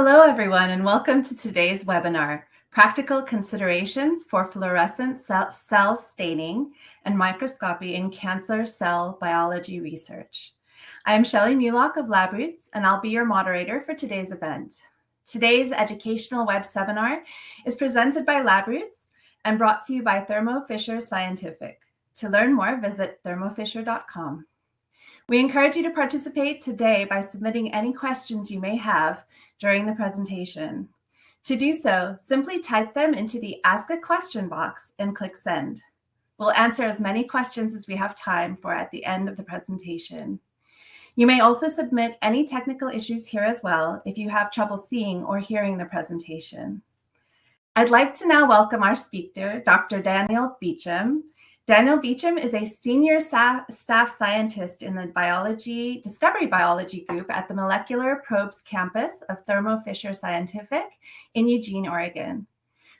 Hello, everyone, and welcome to today's webinar, Practical Considerations for Fluorescent Cell Staining and Microscopy in Cancer Cell Biology Research. I am Shelley Mulock of LabRoots, and I'll be your moderator for today's event. Today's educational web seminar is presented by LabRoots and brought to you by Thermo Fisher Scientific. To learn more, visit thermofisher.com. We encourage you to participate today by submitting any questions you may have during the presentation. To do so, simply type them into the Ask a Question box and click Send. We'll answer as many questions as we have time for at the end of the presentation. You may also submit any technical issues here as well if you have trouble seeing or hearing the presentation. I'd like to now welcome our speaker, Dr. Daniel Beecham, Daniel Beecham is a senior staff scientist in the biology discovery biology group at the Molecular Probes campus of Thermo Fisher Scientific in Eugene, Oregon.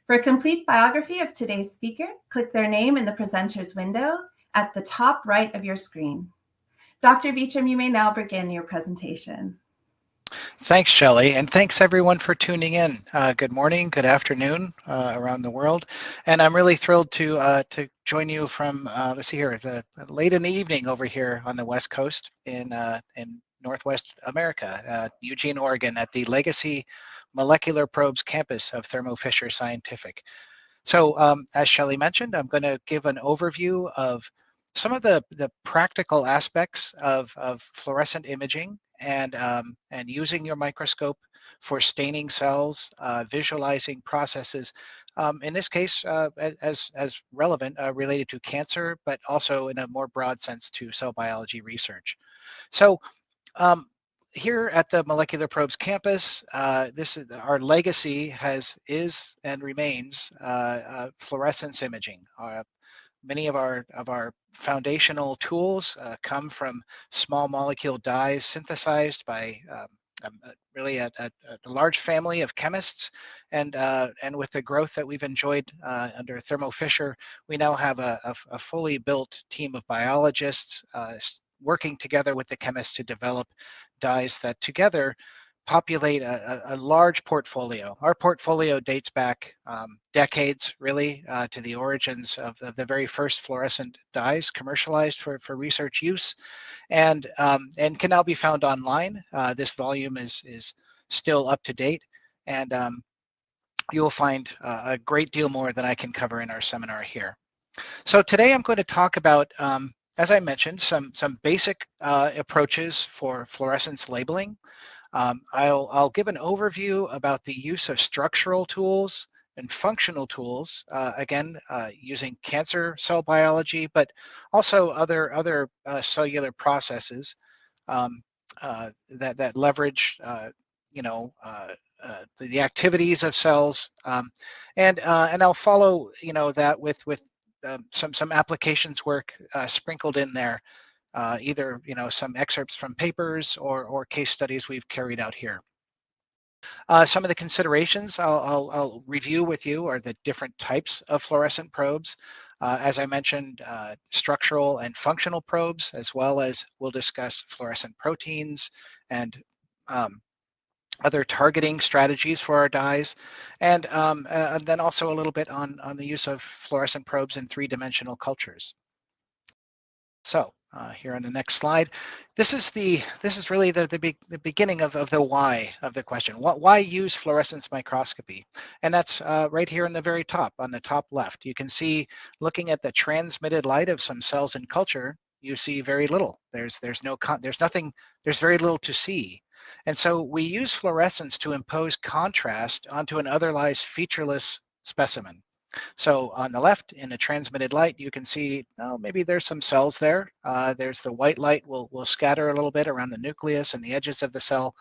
For a complete biography of today's speaker, click their name in the presenter's window at the top right of your screen. Dr. Beecham, you may now begin your presentation. Thanks, Shelley, and thanks everyone for tuning in. Uh, good morning, good afternoon uh, around the world, and I'm really thrilled to uh, to join you from uh, let's see here, the late in the evening over here on the West Coast in uh, in Northwest America, uh, Eugene, Oregon, at the Legacy Molecular Probes campus of Thermo Fisher Scientific. So, um, as Shelley mentioned, I'm going to give an overview of some of the, the practical aspects of, of fluorescent imaging and, um, and using your microscope for staining cells, uh, visualizing processes, um, in this case, uh, as, as relevant, uh, related to cancer, but also in a more broad sense to cell biology research. So um, here at the Molecular Probes campus, uh, this is our legacy has is and remains uh, uh, fluorescence imaging. Uh, many of our of our foundational tools uh, come from small molecule dyes synthesized by um, um, really a, a, a, large family of chemists. And uh, and with the growth that we've enjoyed uh, under Thermo Fisher, we now have a, a, a fully built team of biologists uh, working together with the chemists to develop dyes that together populate a, a, large portfolio. Our portfolio dates back um, decades, really, uh, to the origins of, of, the very first fluorescent dyes commercialized for, for research use, and um, and can now be found online. Uh, this volume is is still up to date, and um, you will find uh, a great deal more than I can cover in our seminar here. So today I'm going to talk about um, as I mentioned, some some basic uh, approaches for fluorescence labeling, um, I'll, I'll give an overview about the use of structural tools and functional tools, uh, again, uh, using cancer cell biology, but also other, other uh, cellular processes um, uh, that, that leverage, uh, you know, uh, the, the, activities of cells. Um, and, and I'll follow, you know, that with, with um, some, some applications work sprinkled in there uh, either you know some excerpts from papers or, or case studies we've carried out here. Uh, some of the considerations I'll, I'll, I'll, review with you are the different types of fluorescent probes. Uh, as I mentioned, uh, structural and functional probes, as well as we'll discuss fluorescent proteins and um, other targeting strategies for our dyes, and, um, uh, and then also a little bit on, on the use of fluorescent probes in three-dimensional cultures. So uh, here on the next slide. This is the this is really the the, be, the beginning of, of the why of the question. What why use fluorescence microscopy? And that's uh, right here in the very top on the top left. You can see looking at the transmitted light of some cells in culture. You see very little. There's there's no con there's nothing there's very little to see. And so we use fluorescence to impose contrast onto an otherwise featureless specimen. So on the left in the transmitted light, you can see, oh, maybe there's some cells there. Uh, there's the white light will, will scatter a little bit around the nucleus and the edges of the cell.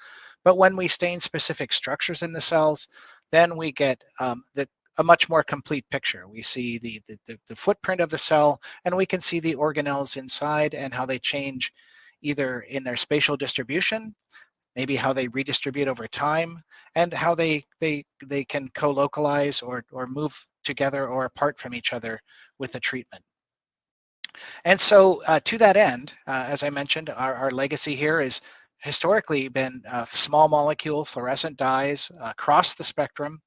But when we stain specific structures in the cells, then we get um, the, a much more complete picture. We see the, the, the footprint of the cell and we can see the organelles inside and how they change either in their spatial distribution, maybe how they redistribute over time, and how they they they can co-localize or or move together or apart from each other with a treatment. And so uh, to that end, uh, as I mentioned, our, our legacy here is historically been uh, small molecule fluorescent dyes across the spectrum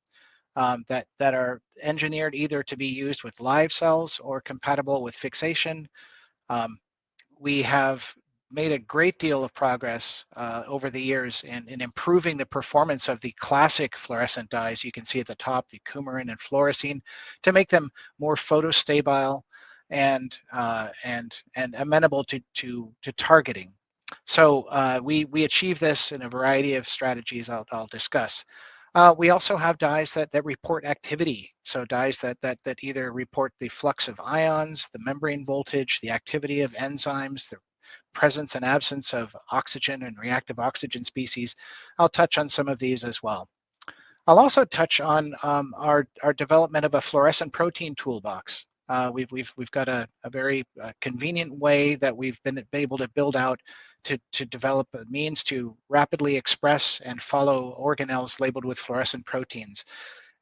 um, that, that are engineered either to be used with live cells or compatible with fixation. Um, we have made a great deal of progress uh, over the years in, in improving the performance of the classic fluorescent dyes. You can see at the top the coumarin and fluorescein to make them more photostable and uh, and and amenable to to to targeting. So uh, we we achieve this in a variety of strategies I'll, I'll discuss. Uh, we also have dyes that, that report activity. So dyes that, that, that either report the flux of ions, the membrane voltage, the activity of enzymes, the presence and absence of oxygen and reactive oxygen species. I'll touch on some of these as well. I'll also touch on um, our, our development of a fluorescent protein toolbox. Uh, we've, we've, we've got a, a very uh, convenient way that we've been able to build out to, to develop a means to rapidly express and follow organelles labeled with fluorescent proteins.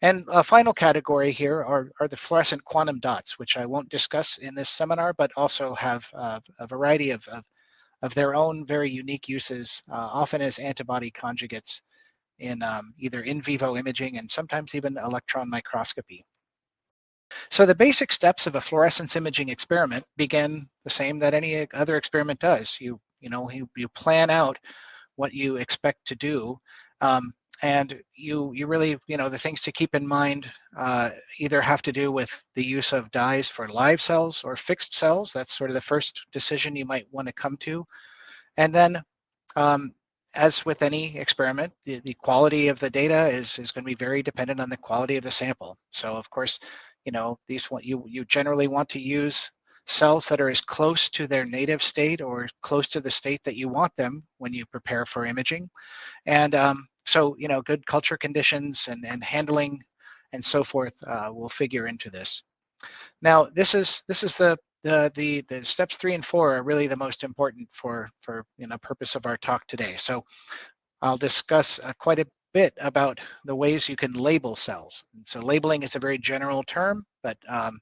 And a final category here are, are the fluorescent quantum dots, which I won't discuss in this seminar, but also have uh, a variety of, of, of, their own very unique uses, uh, often as antibody conjugates in um, either in vivo imaging and sometimes even electron microscopy. So the basic steps of a fluorescence imaging experiment begin the same that any other experiment does. You, you know, you, you plan out what you expect to do. Um, and you you really you know the things to keep in mind uh, either have to do with the use of dyes for live cells or fixed cells. That's sort of the first decision you might want to come to. And then um, as with any experiment the, the quality of the data is is going to be very dependent on the quality of the sample. So of course you know these want you you generally want to use cells that are as close to their native state or close to the state that you want them when you prepare for imaging. And um, so you know good culture conditions and, and handling and so forth uh, will figure into this. Now this is this is the the, the the steps three and four are really the most important for for you know purpose of our talk today. So i'll discuss uh, quite a bit about the ways you can label cells. And so labeling is a very general term but um,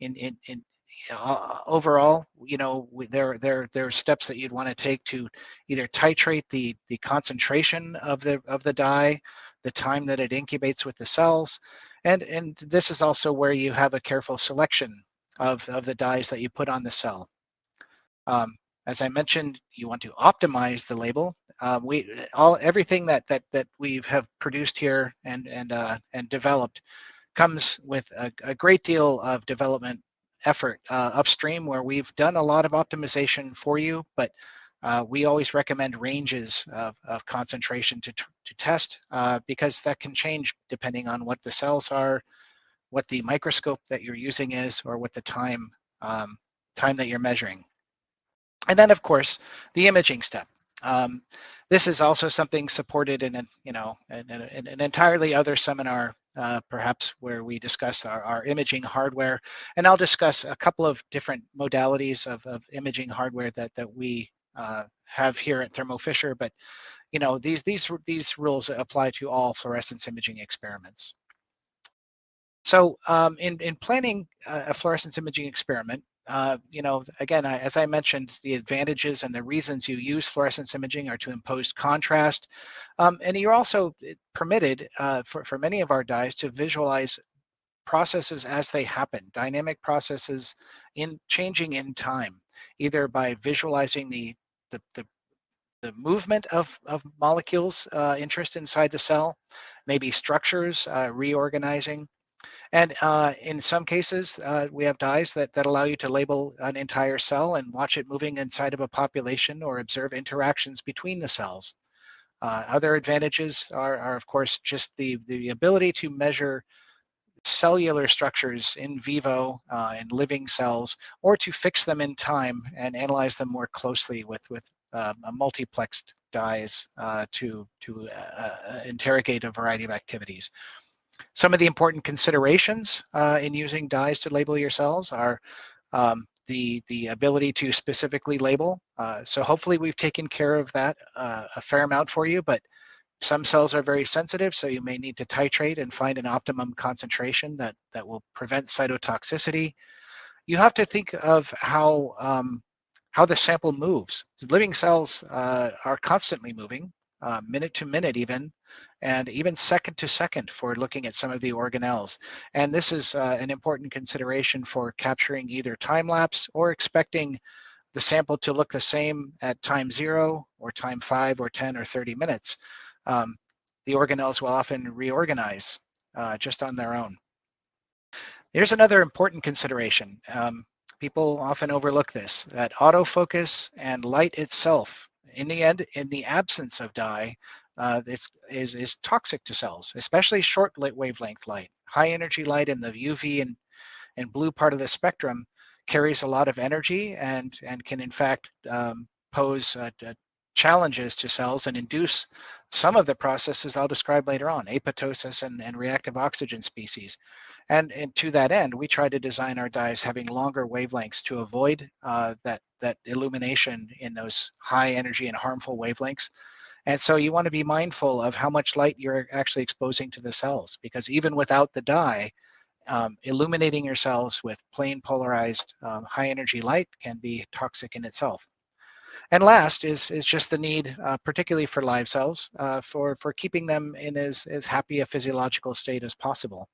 in, in, in uh, overall, you know, there there there are steps that you'd want to take to either titrate the the concentration of the of the dye, the time that it incubates with the cells, and and this is also where you have a careful selection of of the dyes that you put on the cell. Um, as I mentioned, you want to optimize the label. Um, we all everything that that that we have produced here and and uh, and developed comes with a, a great deal of development effort uh, upstream where we've done a lot of optimization for you, but uh, we always recommend ranges of, of concentration to, to test uh, because that can change depending on what the cells are, what the microscope that you're using is, or what the time um, time that you're measuring. And then, of course, the imaging step. Um, this is also something supported in, a, you know, in, in, an entirely other seminar uh, perhaps where we discuss our, our, imaging hardware. And I'll discuss a couple of different modalities of, of imaging hardware that, that we uh, have here at Thermo Fisher, but you know, these, these, these rules apply to all fluorescence imaging experiments. So um, in, in planning a fluorescence imaging experiment, uh, you know, again, I, as I mentioned, the advantages and the reasons you use fluorescence imaging are to impose contrast. Um, and you're also eh, permitted uh, for, for many of our dyes to visualize processes as they happen, dynamic processes in changing in time, either by visualizing the, the, the, the movement of, of molecules uh, interest inside the cell, maybe structures uh, reorganizing, and uh, in some cases, uh, we have dyes that, that allow you to label an entire cell and watch it moving inside of a population or observe interactions between the cells. Uh, other advantages are, are, of course, just the, the ability to measure cellular structures in vivo uh, in living cells or to fix them in time and analyze them more closely with, with um, multiplexed dyes uh, to, to uh, interrogate a variety of activities. Some of the important considerations uh, in using dyes to label your cells are um, the, the ability to specifically label. Uh, so hopefully we've taken care of that uh, a fair amount for you, but some cells are very sensitive, so you may need to titrate and find an optimum concentration that, that will prevent cytotoxicity. You have to think of how um, how the sample moves. Living cells uh, are constantly moving, uh, minute to minute even, and even second to second for looking at some of the organelles. And this is uh, an important consideration for capturing either time lapse or expecting the sample to look the same at time zero or time five or 10 or 30 minutes. Um, the organelles will often reorganize uh, just on their own. There's another important consideration. Um, people often overlook this, that autofocus and light itself, in the end, in the absence of dye, uh, is, is toxic to cells, especially short wavelength light. High energy light in the UV and, and blue part of the spectrum carries a lot of energy and, and can in fact um, pose uh, challenges to cells and induce some of the processes I'll describe later on, apoptosis and, and reactive oxygen species. And, and to that end, we try to design our dyes having longer wavelengths to avoid uh, that, that illumination in those high energy and harmful wavelengths. And so you want to be mindful of how much light you're actually exposing to the cells, because even without the dye, um, illuminating your cells with plane polarized um, high energy light can be toxic in itself. And last is, is just the need, uh, particularly for live cells, uh, for, for keeping them in as, as happy a physiological state as possible.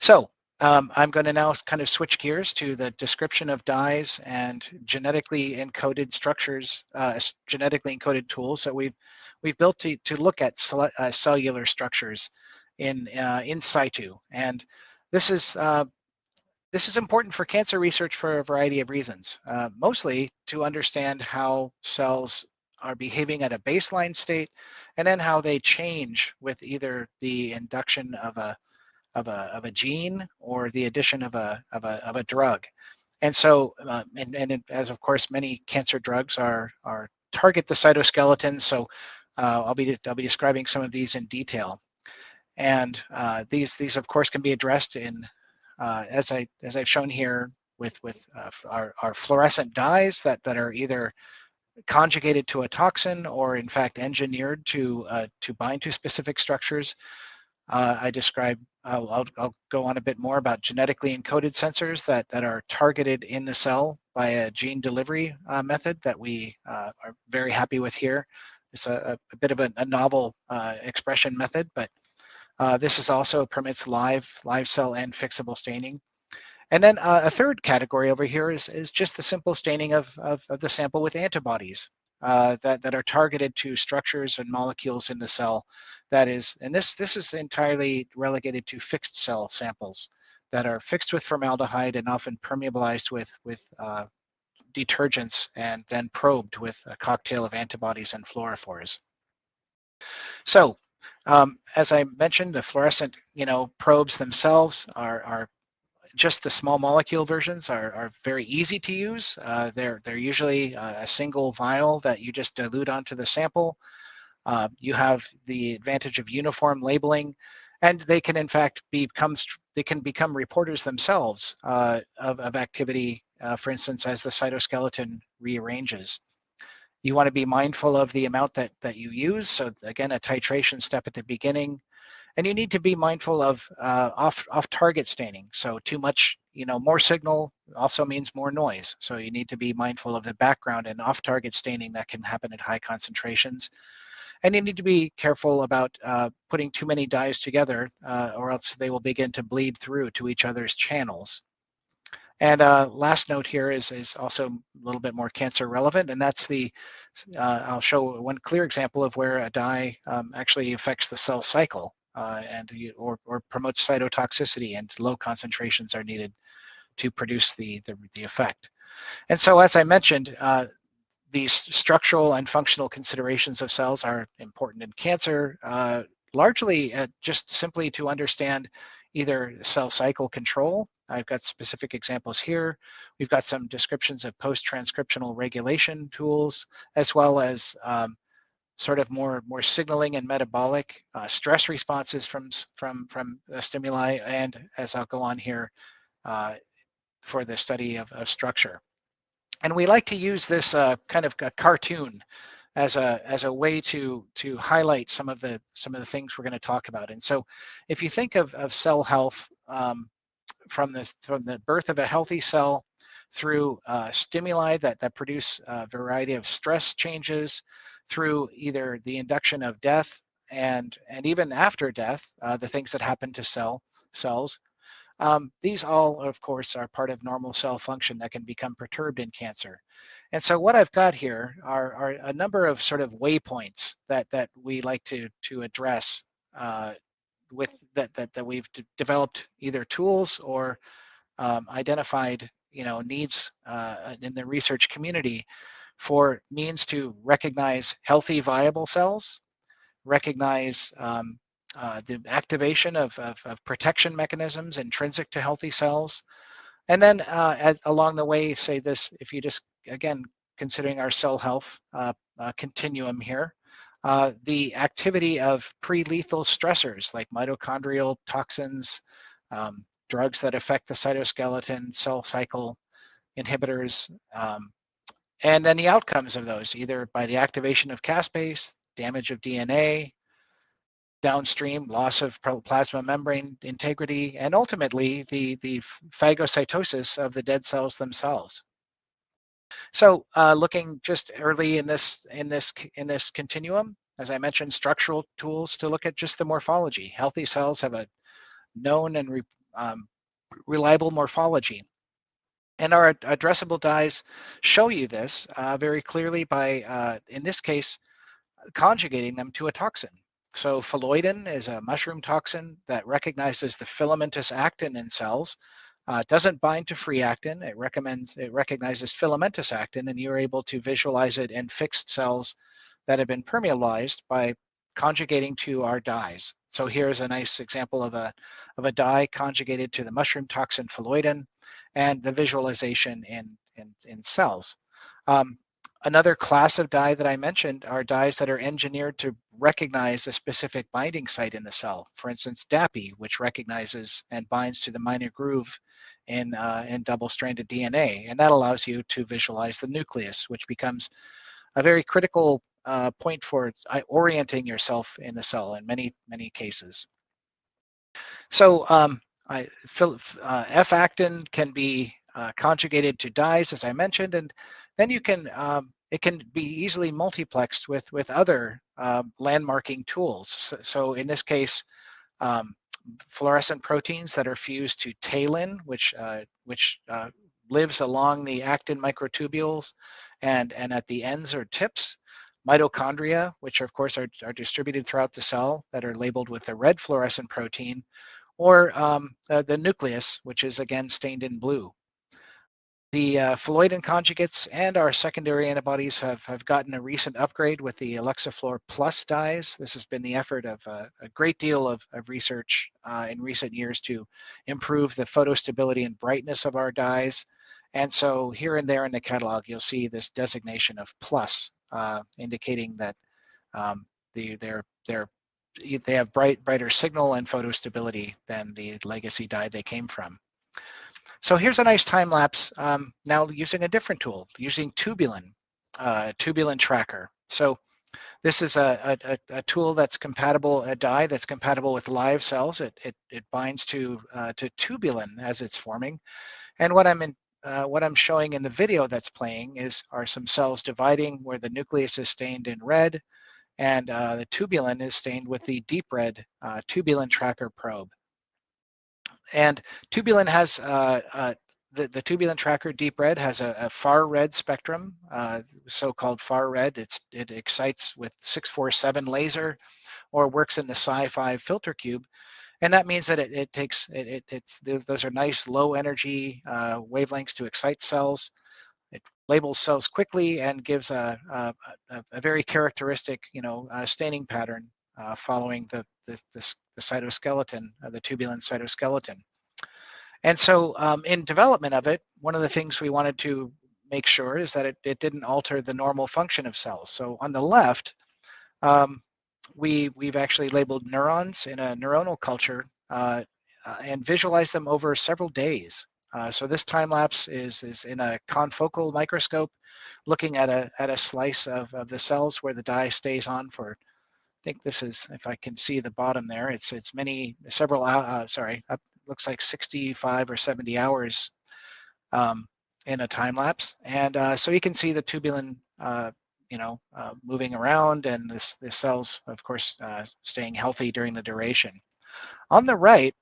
So um, I'm going to now kind of switch gears to the description of dyes and genetically encoded structures, uh, genetically encoded tools that we've we've built to, to look at uh, cellular structures in uh, in situ. And this is uh, this is important for cancer research for a variety of reasons, uh, mostly to understand how cells are behaving at a baseline state, and then how they change with either the induction of a of a of a gene or the addition of a of a of a drug. And so, uh, and, and as of course, many cancer drugs are are target the cytoskeleton. So uh, I'll be I'll be describing some of these in detail. And uh, these these of course can be addressed in uh, as I as I've shown here with with uh, our, our fluorescent dyes that that are either conjugated to a toxin or in fact engineered to uh, to bind to specific structures. Uh, I describe, I'll, I'll, go on a bit more about genetically encoded sensors that, that are targeted in the cell by a gene delivery uh, method that we uh, are very happy with here. It's a, a bit of a, a novel expression method, but uh, this is also permits live, live cell and fixable staining. And then uh, a third category over here is, is just the simple staining of, of, of the sample with antibodies uh, that, that are targeted to structures and molecules in the cell. That is, and this, this is entirely relegated to fixed cell samples that are fixed with formaldehyde and often permeabilized with, with uh, detergents and then probed with a cocktail of antibodies and fluorophores. So um, as I mentioned, the fluorescent, you know, probes themselves are, are just the small molecule versions are, are very easy to use. Uh, they're, they're usually uh, a single vial that you just dilute onto the sample. Uh, you have the advantage of uniform labeling, and they can in fact become they can become reporters themselves uh, of, of activity, uh, for instance, as the cytoskeleton rearranges. You want to be mindful of the amount that, that you use. So again, a titration step at the beginning. And you need to be mindful of uh, off, off target staining. So too much, you know, more signal also means more noise. So you need to be mindful of the background and off target staining that can happen at high concentrations. And you need to be careful about uh, putting too many dyes together uh, or else they will begin to bleed through to each other's channels. And uh, last note here is, is also a little bit more cancer relevant, and that's the, uh, I'll show one clear example of where a dye um, actually affects the cell cycle uh, and or, or promotes cytotoxicity and low concentrations are needed to produce the, the, the effect. And so as I mentioned, uh, these structural and functional considerations of cells are important in cancer, uh, largely uh, just simply to understand either cell cycle control. I've got specific examples here. We've got some descriptions of post-transcriptional regulation tools, as well as um, sort of more more signaling and metabolic uh, stress responses from from from stimuli, and as I'll go on here uh, for the study of, of structure. And we like to use this uh, kind of cartoon as a as a way to to highlight some of the some of the things we're going to talk about. And so, if you think of of cell health um, from the from the birth of a healthy cell through uh, stimuli that, that produce a variety of stress changes, through either the induction of death and, and even after death, uh, the things that happen to cell cells. Um, these all, of course, are part of normal cell function that can become perturbed in cancer. And so what I've got here are, are a number of sort of waypoints that, that we like to, to address uh, with that, that, that we've developed either tools or um, identified you know needs uh, in the research community for means to recognize healthy viable cells recognize um, uh, the activation of, of, of, protection mechanisms intrinsic to healthy cells. And then uh, as, along the way say this if you just again considering our cell health uh, uh, continuum here uh, the activity of pre-lethal stressors like mitochondrial toxins um, drugs that affect the cytoskeleton, cell cycle inhibitors, um, and then the outcomes of those, either by the activation of caspase, damage of DNA, downstream loss of plasma membrane integrity, and ultimately the, the phagocytosis of the dead cells themselves. So uh, looking just early in this in this in this continuum, as I mentioned, structural tools to look at just the morphology. Healthy cells have a known and um, reliable morphology. And our addressable dyes show you this uh, very clearly by, uh, in this case, conjugating them to a toxin. So phalloidin is a mushroom toxin that recognizes the filamentous actin in cells. Uh, doesn't bind to free actin. It recommends it recognizes filamentous actin, and you're able to visualize it in fixed cells that have been permeabilized by conjugating to our dyes. So here's a nice example of a, of a dye conjugated to the mushroom toxin phalloidin and the visualization in, in, in cells. Um, another class of dye that I mentioned are dyes that are engineered to recognize a specific binding site in the cell. For instance, DAPI, which recognizes and binds to the minor groove in, uh, in double-stranded DNA. And that allows you to visualize the nucleus, which becomes a very critical uh, point for orienting yourself in the cell in many, many cases. So um, I, uh, F-actin can be uh, conjugated to dyes, as I mentioned, and then you can, um, it can be easily multiplexed with, with other um, landmarking tools. So, so, in this case, um, fluorescent proteins that are fused to talin, which, uh, which uh, lives along the actin microtubules and, and at the ends or tips mitochondria, which of course are, are distributed throughout the cell that are labeled with a red fluorescent protein, or um, uh, the nucleus, which is again stained in blue. The uh, phalloidin conjugates and our secondary antibodies have, have gotten a recent upgrade with the Alexa Fluor Plus dyes. This has been the effort of uh, a great deal of, of research uh, in recent years to improve the photostability and brightness of our dyes. And so here and there in the catalog, you'll see this designation of plus uh, indicating that um, the, they're, they're, they have bright, brighter signal and photo stability than the legacy dye they came from. So here's a nice time lapse um, now using a different tool, using Tubulin, uh, Tubulin Tracker. So this is a, a, a, tool that's compatible, a dye that's compatible with live cells. It, it, it binds to, uh, to tubulin as it's forming. And what I'm in, uh, what I'm showing in the video that's playing is are some cells dividing where the nucleus is stained in red and uh, the tubulin is stained with the deep red uh, tubulin tracker probe. And tubulin has, uh, uh, the, the tubulin tracker deep red has a, a far red spectrum, so-called far red. It's, it excites with 647 laser or works in the Cy5 filter cube and that means that it, it takes it, it, it's those are nice low energy uh, wavelengths to excite cells. Labels cells quickly and gives a, a, a very characteristic you know uh, staining pattern uh, following the the, the, the cytoskeleton, uh, the tubulin cytoskeleton. And so um, in development of it, one of the things we wanted to make sure is that it, it didn't alter the normal function of cells. So on the left, um, we, we've actually labeled neurons in a neuronal culture uh, uh, and visualized them over several days. Uh, so this time lapse is, is in a confocal microscope, looking at a, at a slice of, of the cells where the dye stays on for, I think this is, if I can see the bottom there, it's, it's many, several, uh, sorry, looks like 65 or 70 hours. Um, in a time lapse. And uh, so you can see the tubulin, uh, you know, uh, moving around and this, the cells, of course, uh, staying healthy during the duration. On the right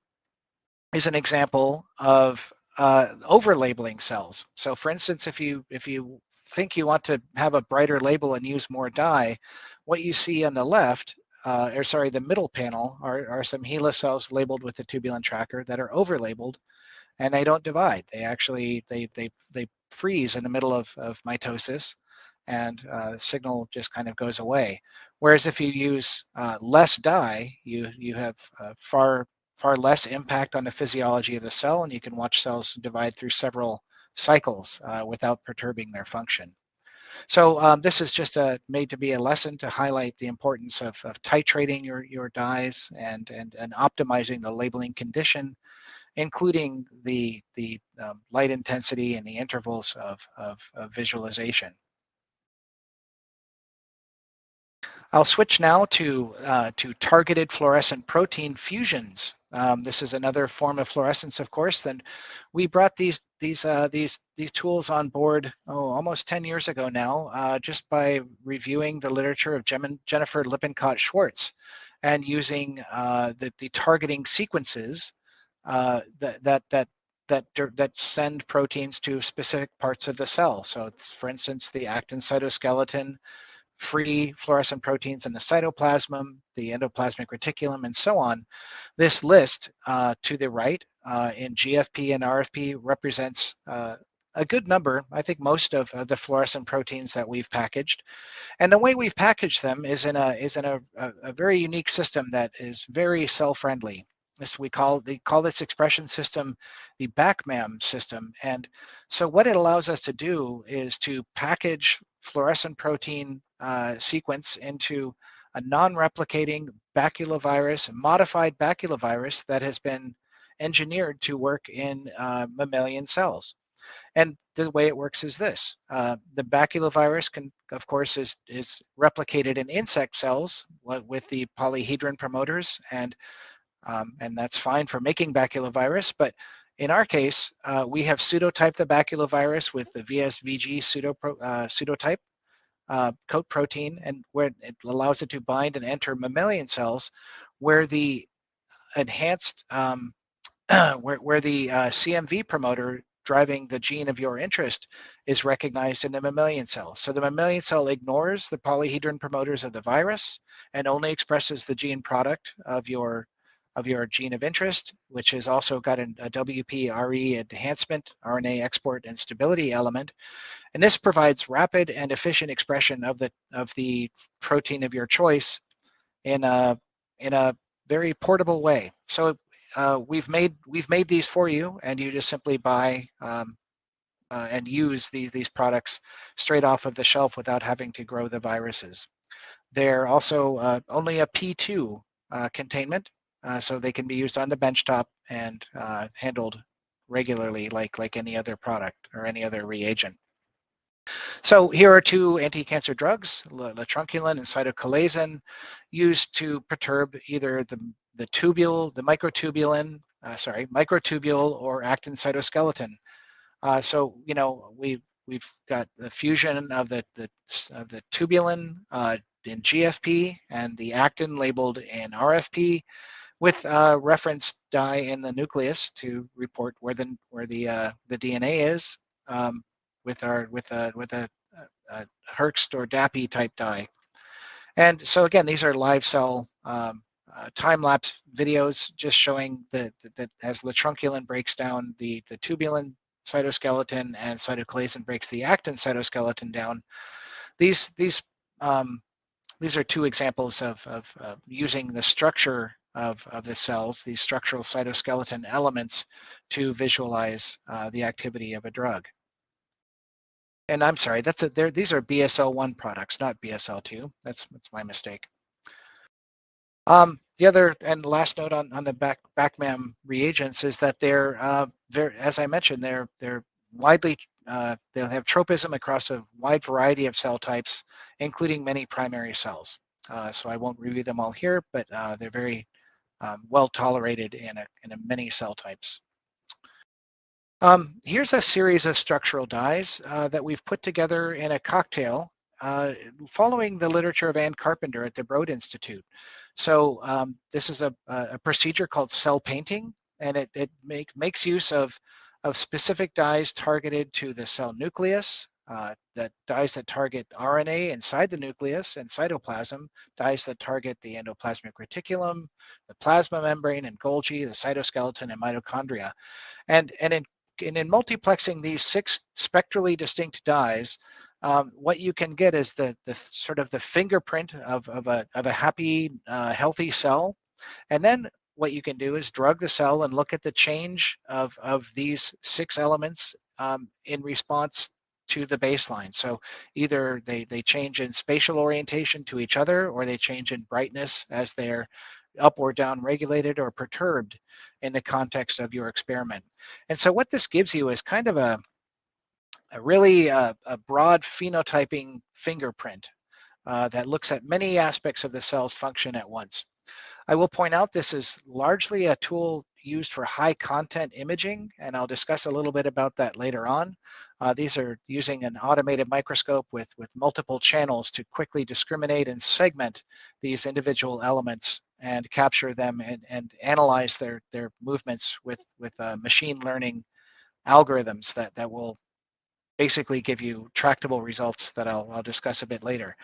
is an example of uh, over labeling cells. So for instance, if you, if you think you want to have a brighter label and use more dye, what you see on the left, uh, or sorry, the middle panel are, are some HeLa cells labeled with the tubulin tracker that are over labeled and they don't divide. They actually, they, they, they freeze in the middle of, of mitosis and uh, the signal just kind of goes away. Whereas if you use uh, less dye, you, you have uh, far, far less impact on the physiology of the cell and you can watch cells divide through several cycles uh, without perturbing their function. So um, this is just a, made to be a lesson to highlight the importance of, of titrating your, your dyes and, and, and optimizing the labeling condition, including the, the um, light intensity and the intervals of, of, of visualization. I'll switch now to, uh, to targeted fluorescent protein fusions. Um, this is another form of fluorescence, of course. Then we brought these these uh, these these tools on board oh almost 10 years ago now, uh, just by reviewing the literature of Gem Jennifer Lippincott Schwartz and using uh, the the targeting sequences uh, that that that that that send proteins to specific parts of the cell. So, for instance, the actin cytoskeleton free fluorescent proteins in the cytoplasm, the endoplasmic reticulum, and so on. This list uh, to the right uh, in GFP and RFP represents uh, a good number, I think most of the fluorescent proteins that we've packaged. And the way we've packaged them is in a, is in a, a, a very unique system that is very cell-friendly. This we call they call this expression system the BacMam system. And so what it allows us to do is to package fluorescent protein uh, sequence into a non-replicating baculovirus, modified baculovirus that has been engineered to work in uh, mammalian cells. And the way it works is this. Uh, the baculovirus can, of course, is, is replicated in insect cells with the polyhedrin promoters, and, um, and that's fine for making baculovirus, but in our case, uh, we have pseudotyped the baculovirus with the VSVG pseudo, uh, pseudotype, uh, coat protein and where it allows it to bind and enter mammalian cells where the enhanced, um, where, where the uh, CMV promoter driving the gene of your interest is recognized in the mammalian cell. So the mammalian cell ignores the polyhedrin promoters of the virus and only expresses the gene product of your of your gene of interest, which has also got an, a WP-RE enhancement, RNA export and stability element. And this provides rapid and efficient expression of the of the protein of your choice in a in a very portable way. So uh, we've made we've made these for you, and you just simply buy um, uh, and use these these products straight off of the shelf without having to grow the viruses. They're also uh, only a P2 uh, containment, so they can be used on the benchtop and uh, handled regularly like like any other product or any other reagent. So here are two anti-cancer drugs, latrunculin and cytochalasin, used to perturb either the, the tubule, the microtubulin, uh, sorry, microtubule or actin cytoskeleton. Uh, so, you know, we've, we've got the fusion of the, the, of the tubulin uh, in GFP and the actin labeled in RFP with uh, reference dye in the nucleus to report where the, where the, uh, the DNA is. Um, with our with a with a, a, Hoechst or DAPI type dye. And so again, these are live cell um, uh, time-lapse videos just showing that, that as latrunculin breaks down the, the tubulin cytoskeleton and cytochalasin breaks the actin cytoskeleton down. These, these, um, these are two examples of, of, of, using the structure of, of the cells, these structural cytoskeleton elements to visualize uh, the activity of a drug and I'm sorry, that's a. These are BSL1 products, not BSL2. That's that's my mistake. Um, the other and last note on on the back BacMam reagents is that they're uh, very, as I mentioned, they're they're widely uh, they'll have tropism across a wide variety of cell types, including many primary cells. Uh, so I won't review them all here, but uh, they're very um, well tolerated in a, in a many cell types. Um, here's a series of structural dyes uh, that we've put together in a cocktail uh, following the literature of Anne Carpenter at the Broad Institute. So um, this is a, a, procedure called cell painting, and it, it make, makes use of, of specific dyes targeted to the cell nucleus, uh, that dyes that target RNA inside the nucleus and cytoplasm, dyes that target the endoplasmic reticulum, the plasma membrane and Golgi, the cytoskeleton and mitochondria. And, and in, and in multiplexing these six spectrally distinct dyes, um, what you can get is the, the sort of the fingerprint of, of, a, of a happy, uh, healthy cell. And then what you can do is drug the cell and look at the change of, of these six elements um, in response to the baseline. So either they, they change in spatial orientation to each other or they change in brightness as they're up or down regulated or perturbed in the context of your experiment. And so what this gives you is kind of a, a really uh, a broad phenotyping fingerprint uh, that looks at many aspects of the cell's function at once. I will point out this is largely a tool used for high content imaging, and I'll discuss a little bit about that later on. Uh, these are using an automated microscope with, with multiple channels to quickly discriminate and segment these individual elements and capture them and, and analyze their, their movements with, with uh, machine learning algorithms that, that will basically give you tractable results that I'll, I'll discuss a bit later.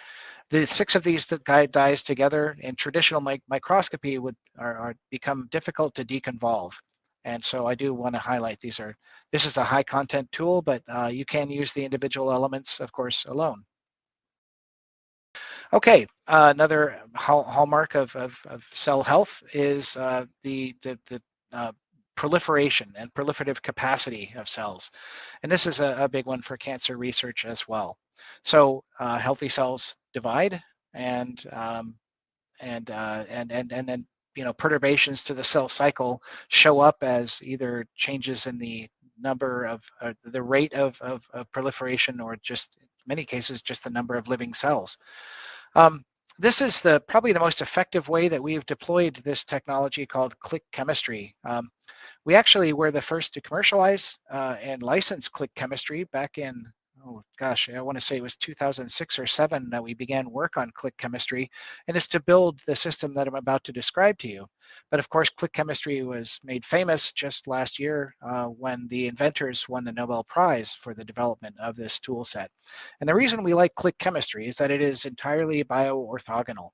The six of these that guys dyes together in traditional mic microscopy would are, are, become difficult to deconvolve. And so I do want to highlight these are, this is a high content tool, but uh, you can use the individual elements, of course, alone. Okay, uh, another hallmark of, of, of, cell health is uh, the, the, the uh, proliferation and proliferative capacity of cells. And this is a, a big one for cancer research as well. So uh, healthy cells divide and um, and uh, and and and then you know perturbations to the cell cycle show up as either changes in the number of uh, the rate of, of, of proliferation or just in many cases just the number of living cells. Um, this is the probably the most effective way that we've deployed this technology called click chemistry. Um, we actually were the first to commercialize uh, and license click chemistry back in oh gosh, I want to say it was 2006 or seven that we began work on click chemistry, and it's to build the system that I'm about to describe to you. But of course, click chemistry was made famous just last year uh, when the inventors won the Nobel Prize for the development of this tool set. And the reason we like click chemistry is that it is entirely bioorthogonal.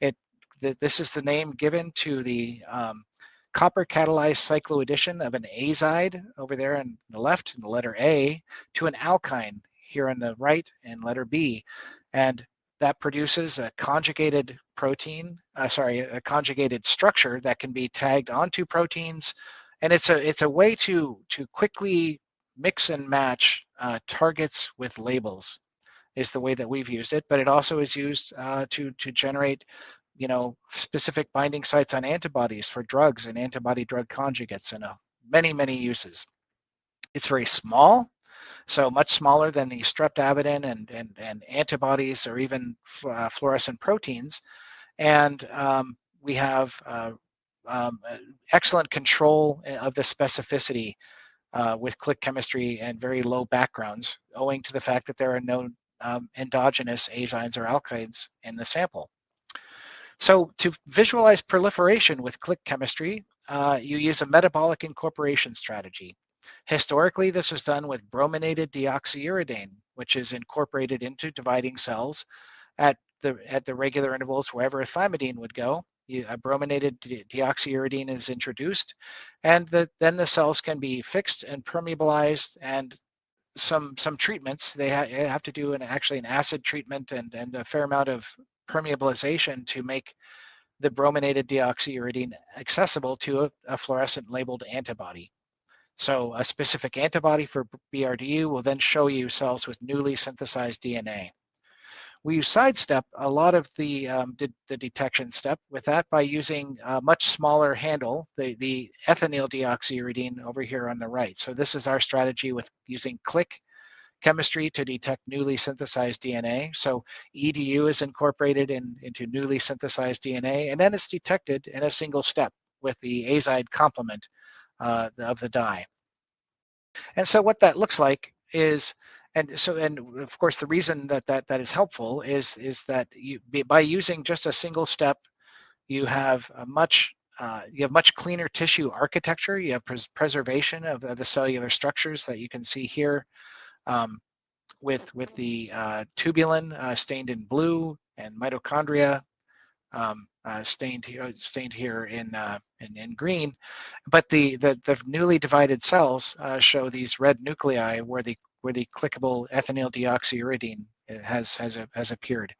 It the, this is the name given to the um, copper catalyzed cycloaddition of an azide over there on the left in the letter A to an alkyne here on the right in letter B. And that produces a conjugated protein, uh, sorry, a conjugated structure that can be tagged onto proteins. And it's a, it's a way to, to quickly mix and match uh, targets with labels is the way that we've used it, but it also is used uh, to, to generate you know, specific binding sites on antibodies for drugs and antibody drug conjugates and uh, many, many uses. It's very small, so much smaller than the streptavidin and, and, and antibodies or even uh, fluorescent proteins. And um, we have uh, um, excellent control of the specificity uh, with click chemistry and very low backgrounds, owing to the fact that there are no um, endogenous azides or alkynes in the sample. So to visualize proliferation with click chemistry, uh, you use a metabolic incorporation strategy. Historically, this was done with brominated deoxyuridine, which is incorporated into dividing cells at the, at the regular intervals wherever thymidine would go. You, a brominated de deoxyuridine is introduced, and the, then the cells can be fixed and permeabilized and some some treatments they ha have to do an actually an acid treatment and and a fair amount of permeabilization to make the brominated deoxyuridine accessible to a, a fluorescent labeled antibody. So a specific antibody for BRDU will then show you cells with newly synthesized DNA. We sidestep a lot of the, um, de the detection step with that by using a much smaller handle, the, the ethynyl deoxyuridine over here on the right. So this is our strategy with using click chemistry to detect newly synthesized DNA. So EDU is incorporated in, into newly synthesized DNA, and then it's detected in a single step with the azide complement uh, of the dye. And so what that looks like is, and so, and of course, the reason that that, that is helpful is, is that you, by using just a single step, you have a much, uh, you have much cleaner tissue architecture. You have pres preservation of, of, the cellular structures that you can see here. Um, with with the uh, tubulin uh, stained in blue and mitochondria um, uh, stained here stained here in, uh, in, in green, but the the, the newly divided cells uh, show these red nuclei where the where the clickable ethynyl deoxyuridine uh, has has has appeared.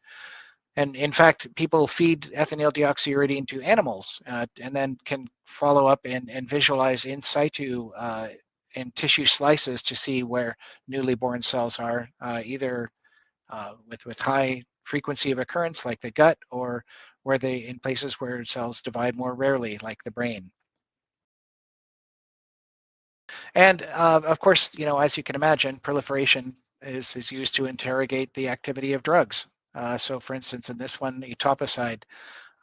And in fact, people feed ethynyl deoxyuridine to animals and then can follow up and, and visualize in situ in tissue slices to see where newly born cells are, uh, either uh, with, with high frequency of occurrence like the gut or where they in places where cells divide more rarely like the brain. And uh, of course, you know, as you can imagine, proliferation is, is used to interrogate the activity of drugs. Uh, so for instance, in this one, etoposide,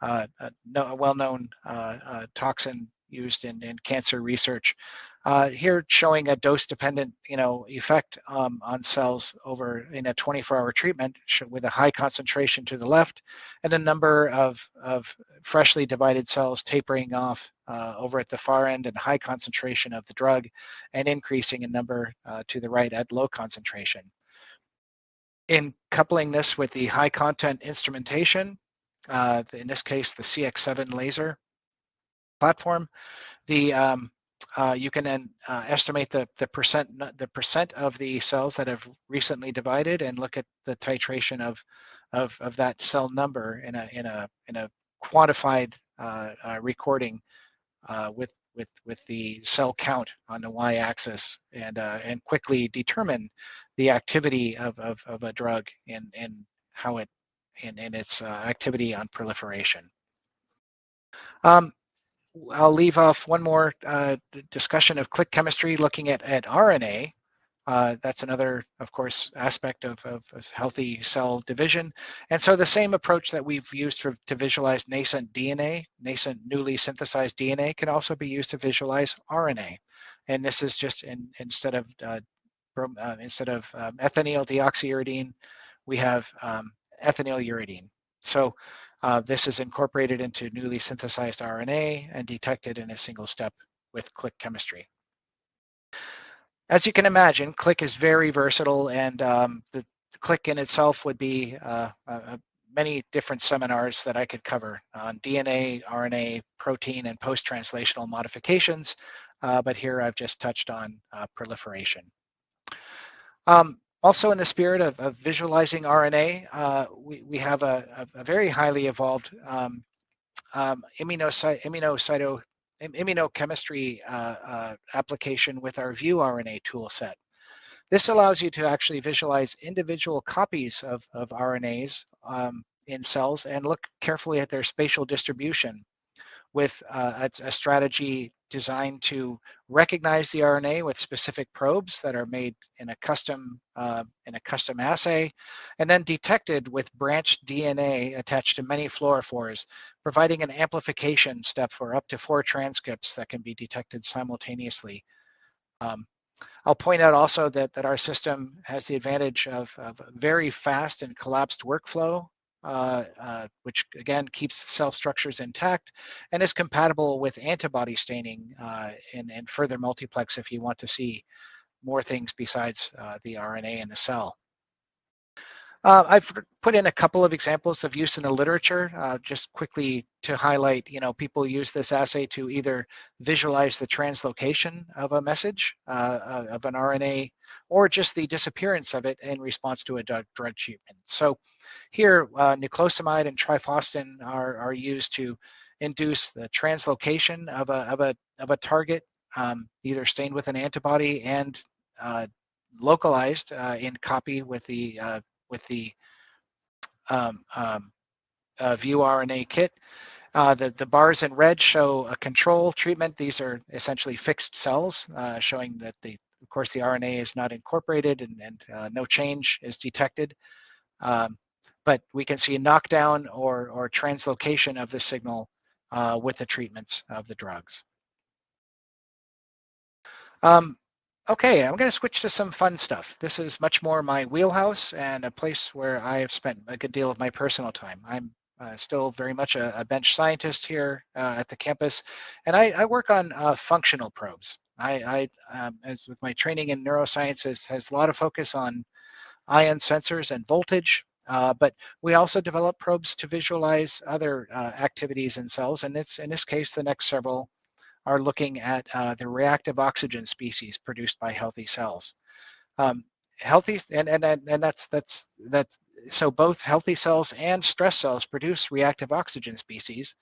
uh, a, a well-known uh, uh, toxin used in, in cancer research, uh, here showing a dose-dependent, you know, effect um, on cells over in a 24-hour treatment with a high concentration to the left, and a number of, of freshly divided cells tapering off uh, over at the far end and high concentration of the drug, and increasing in number uh, to the right at low concentration. In coupling this with the high content instrumentation, uh, in this case the CX7 laser platform, the um, uh, you can then uh, estimate the, the percent the percent of the cells that have recently divided and look at the titration of of, of that cell number in a in a in a quantified uh, uh recording uh, with with with the cell count on the y-axis and and quickly determine the activity of, of, of a drug and and how it in, in its activity on proliferation. Um, I'll leave off one more uh, discussion of click chemistry looking at, at RNA. Uh, that's another, of course, aspect of, of healthy cell division. And so the same approach that we've used for, to visualize nascent DNA, nascent newly synthesized DNA can also be used to visualize RNA. And this is just in, instead of uh, uh, instead of um, deoxyuridine, we have um, uridine. So uh, this is incorporated into newly synthesized RNA and detected in a single step with click chemistry. As you can imagine, click is very versatile and um, the, click in itself would be uh, uh, many different seminars that I could cover on DNA, RNA, protein, and post-translational modifications, uh, but here I've just touched on uh, proliferation. Um, also, in the spirit of, of visualizing RNA, uh, we, we have a, a, very highly evolved um, um, immunocyto, immunochemistry uh, uh, application with our ViewRNA toolset. This allows you to actually visualize individual copies of, of RNAs um, in cells and look carefully at their spatial distribution with uh, a, a, strategy designed to recognize the RNA with specific probes that are made in a custom uh, in a custom assay, and then detected with branched DNA attached to many fluorophores, providing an amplification step for up to four transcripts that can be detected simultaneously. Um, I'll point out also that, that our system has the advantage of, of very fast and collapsed workflow uh, uh, which again keeps cell structures intact and is compatible with antibody staining uh, and, and further multiplex if you want to see more things besides uh, the RNA in the cell. Uh, I've put in a couple of examples of use in the literature, uh, just quickly to highlight, you know, people use this assay to either visualize the translocation of a message of an RNA or just the disappearance of it in response to a drug, drug treatment. So here, uh, niclosamide and tyrphostin are, are used to induce the translocation of a, of a, of a target, um, either stained with an antibody and uh, localized uh, in copy with the, uh, with the um, um, uh, kit. Uh, the, the bars in red show a control treatment. These are essentially fixed cells uh, showing that the, of course, the RNA is not incorporated and, and no change is detected. Um, but we can see a knockdown or, or translocation of the signal uh, with the treatments of the drugs. Um, Okay, I'm going to switch to some fun stuff. This is much more my wheelhouse and a place where I have spent a good deal of my personal time. I'm uh, still very much a, a bench scientist here uh, at the campus, and I, I work on uh, functional probes. I, I um, as with my training in neurosciences, has a lot of focus on ion sensors and voltage, uh, but we also develop probes to visualize other uh, activities in cells, and it's in this case the next several are looking at uh, the reactive oxygen species produced by healthy cells. Um, healthy and, and and that's that's that's so both healthy cells and stress cells produce reactive oxygen species.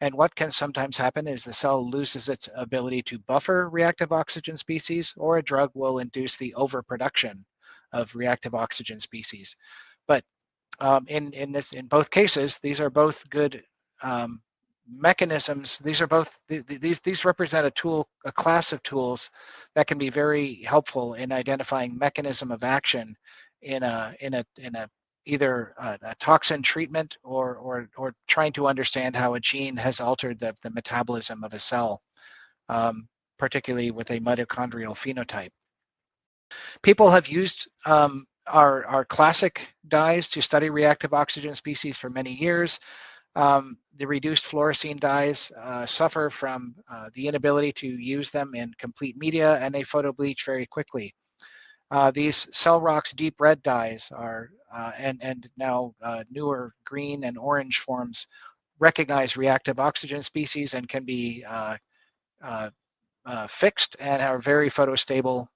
And what can sometimes happen is the cell loses its ability to buffer reactive oxygen species, or a drug will induce the overproduction of reactive oxygen species. But um, in in this in both cases, these are both good um, mechanisms. These are both these these represent a tool a class of tools that can be very helpful in identifying mechanism of action in a in a in a either a, a toxin treatment or or or trying to understand how a gene has altered the, the metabolism of a cell um, particularly with a mitochondrial phenotype. People have used um, our, our classic dyes to study reactive oxygen species for many years um, the reduced fluorescein dyes uh, suffer from uh, the inability to use them in complete media and they photo bleach very quickly. Uh, these CellROX deep red dyes are, uh, and, and now uh, newer green and orange forms recognize reactive oxygen species and can be uh, fixed and are very photostable,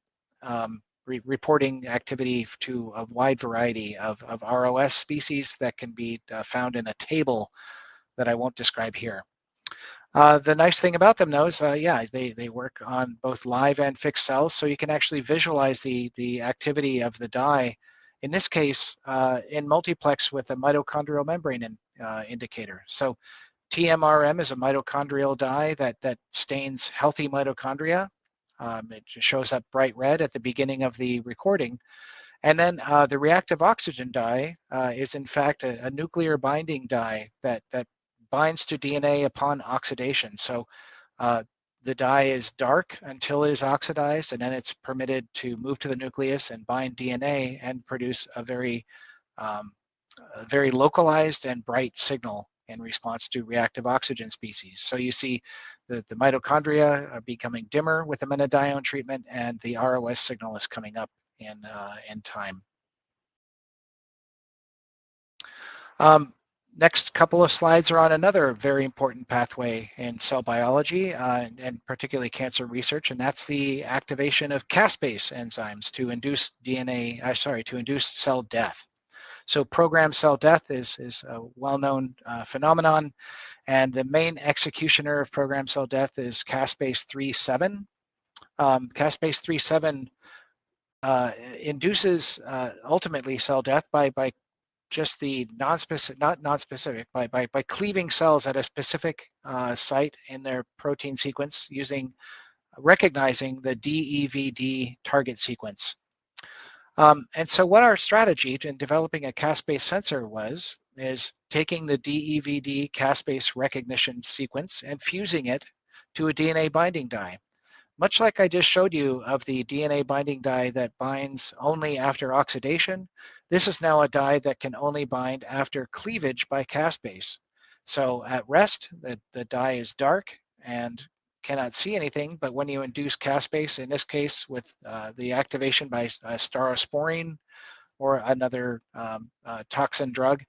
um, re reporting activity to a wide variety of, of ROS species that can be found in a table that I won't describe here. Uh, the nice thing about them though is, uh, yeah, they, they work on both live and fixed cells, so you can actually visualize the, the activity of the dye, in this case, uh, in multiplex with a mitochondrial membrane in, uh, indicator. So TMRM is a mitochondrial dye that, that stains healthy mitochondria. Um, it shows up bright red at the beginning of the recording. And then uh, the reactive oxygen dye uh, is in fact a, a nuclear binding dye that, that binds to DNA upon oxidation. So uh, the dye is dark until it is oxidized, and then it's permitted to move to the nucleus and bind DNA and produce a very, um, a very localized and bright signal in response to reactive oxygen species. So you see the, the mitochondria are becoming dimmer with the imidazole treatment, and the ROS signal is coming up in, uh, in time. Um, next couple of slides are on another very important pathway in cell biology uh, and, and, particularly cancer research, and that's the activation of caspase enzymes to induce DNA, uh, sorry, to induce cell death. So programmed cell death is, is a well-known uh, phenomenon, and the main executioner of programmed cell death is caspase 3-7. Um, caspase 3-7 uh, induces uh, ultimately cell death by, by just the non-specific, not non-specific, by, by, by cleaving cells at a specific uh, site in their protein sequence using, recognizing the DEVD target sequence. Um, and so what our strategy in developing a caspase sensor was, is taking the DEVD caspase recognition sequence and fusing it to a DNA binding dye. Much like I just showed you of the DNA binding dye that binds only after oxidation, this is now a dye that can only bind after cleavage by caspase. So at rest, the, the dye is dark and cannot see anything, but when you induce caspase, in this case with uh, the activation by uh, staurosporine or another um, uh, toxin drug,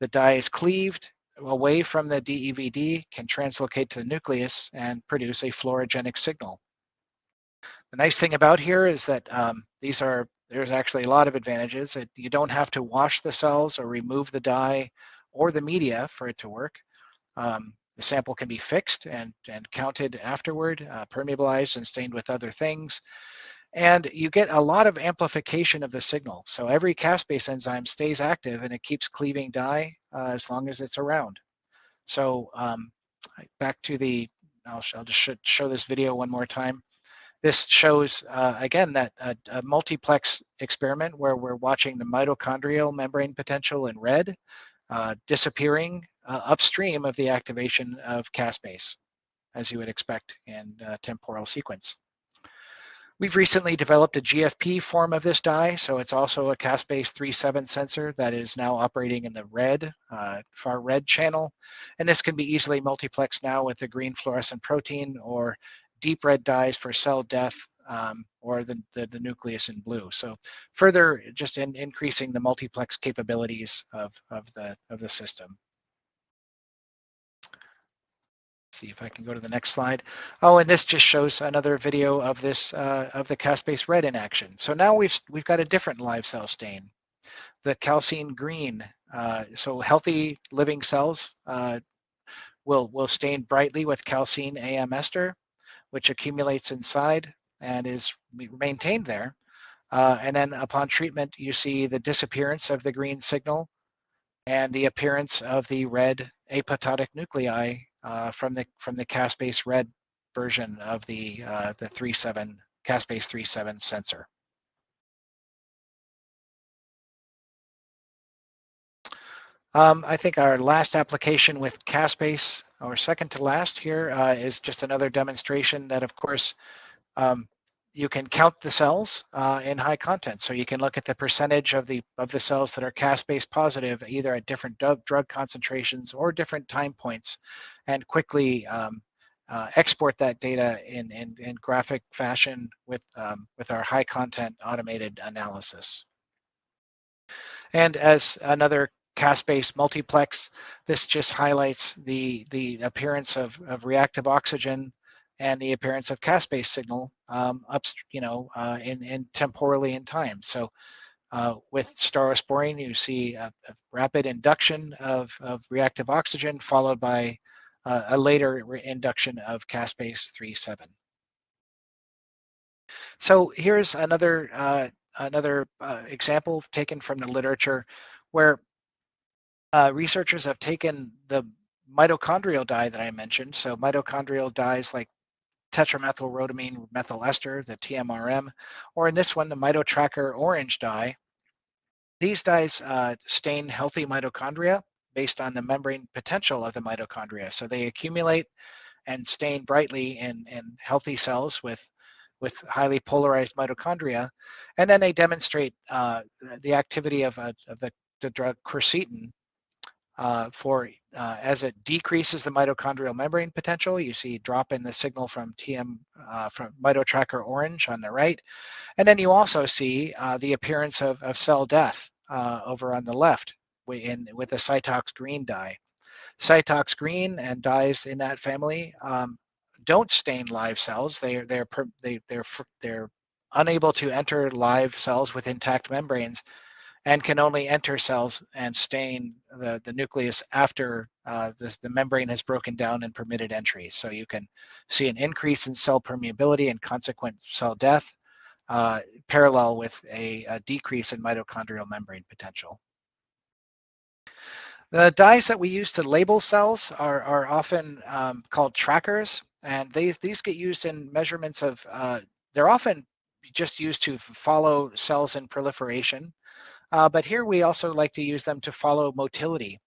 the dye is cleaved away from the DEVD, can translocate to the nucleus and produce a fluorogenic signal. The nice thing about here is that um, these are there's actually a lot of advantages. It, you don't have to wash the cells or remove the dye or the media for it to work. Um, the sample can be fixed and, and counted afterward, uh, permeabilized and stained with other things. And you get a lot of amplification of the signal. So every caspase enzyme stays active and it keeps cleaving dye uh, as long as it's around. So um, back to the, I'll, I'll just show this video one more time. This shows, uh, again, that a, a, multiplex experiment where we're watching the mitochondrial membrane potential in red uh, disappearing uh, upstream of the activation of caspase, as you would expect in temporal sequence. We've recently developed a GFP form of this dye, so it's also a caspase 3.7 sensor that is now operating in the red, uh, far red channel. And this can be easily multiplexed now with the green fluorescent protein or deep red dyes for cell death um, or the, the, the, nucleus in blue. So further just in increasing the multiplex capabilities of, of, the, of the system. see if I can go to the next slide. Oh, and this just shows another video of this uh, of the caspase red in action. So now we've we've got a different live cell stain, the calcein green. Uh, so healthy living cells uh, will will stain brightly with calcein AM ester, which accumulates inside and is maintained there. Uh, and then upon treatment, you see the disappearance of the green signal and the appearance of the red apoptotic nuclei uh, from the from the caspase red version of the uh, the 3.7 caspase 3.7 sensor. Um, I think our last application with caspase, or second to last here, uh, is just another demonstration that, of course, um, you can count the cells uh, in high content. So you can look at the percentage of the of the cells that are caspase positive, either at different drug concentrations or different time points, and quickly um, uh, export that data in, in, in graphic fashion with um, with our high content automated analysis. And as another caspase multiplex, this just highlights the the appearance of, of reactive oxygen and the appearance of caspase signal um, up, you know, uh, in, in temporally in time. So uh, with staurosporine, you see a, a, rapid induction of, of reactive oxygen followed by uh, a later induction of caspase 3.7. So here's another uh, another uh, example taken from the literature where uh, researchers have taken the mitochondrial dye that I mentioned. So mitochondrial dyes like tetramethylrhodamine methyl ester, the TMRM, or in this one, the MitoTracker orange dye. These dyes uh, stain healthy mitochondria based on the membrane potential of the mitochondria. So they accumulate and stain brightly in, in healthy cells with, with highly polarized mitochondria. And then they demonstrate uh, the activity of, uh, of the, the drug quercetin uh, for uh, as it decreases the mitochondrial membrane potential, you see drop in the signal from TM uh, from MitoTracker orange on the right, and then you also see uh, the appearance of, of cell death uh, over on the left in, with a SYTOX green dye. SYTOX green and dyes in that family um, don't stain live cells. They, they're they, they're they're unable to enter live cells with intact membranes and can only enter cells and stain the, the nucleus after uh, the, membrane has broken down and permitted entry. So you can see an increase in cell permeability and consequent cell death, uh, parallel with a, a, decrease in mitochondrial membrane potential. The dyes that we use to label cells are, are often um, called trackers, and these, these get used in measurements of, uh, they're often just used to follow cells in proliferation. Uh, but here we also like to use them to follow motility.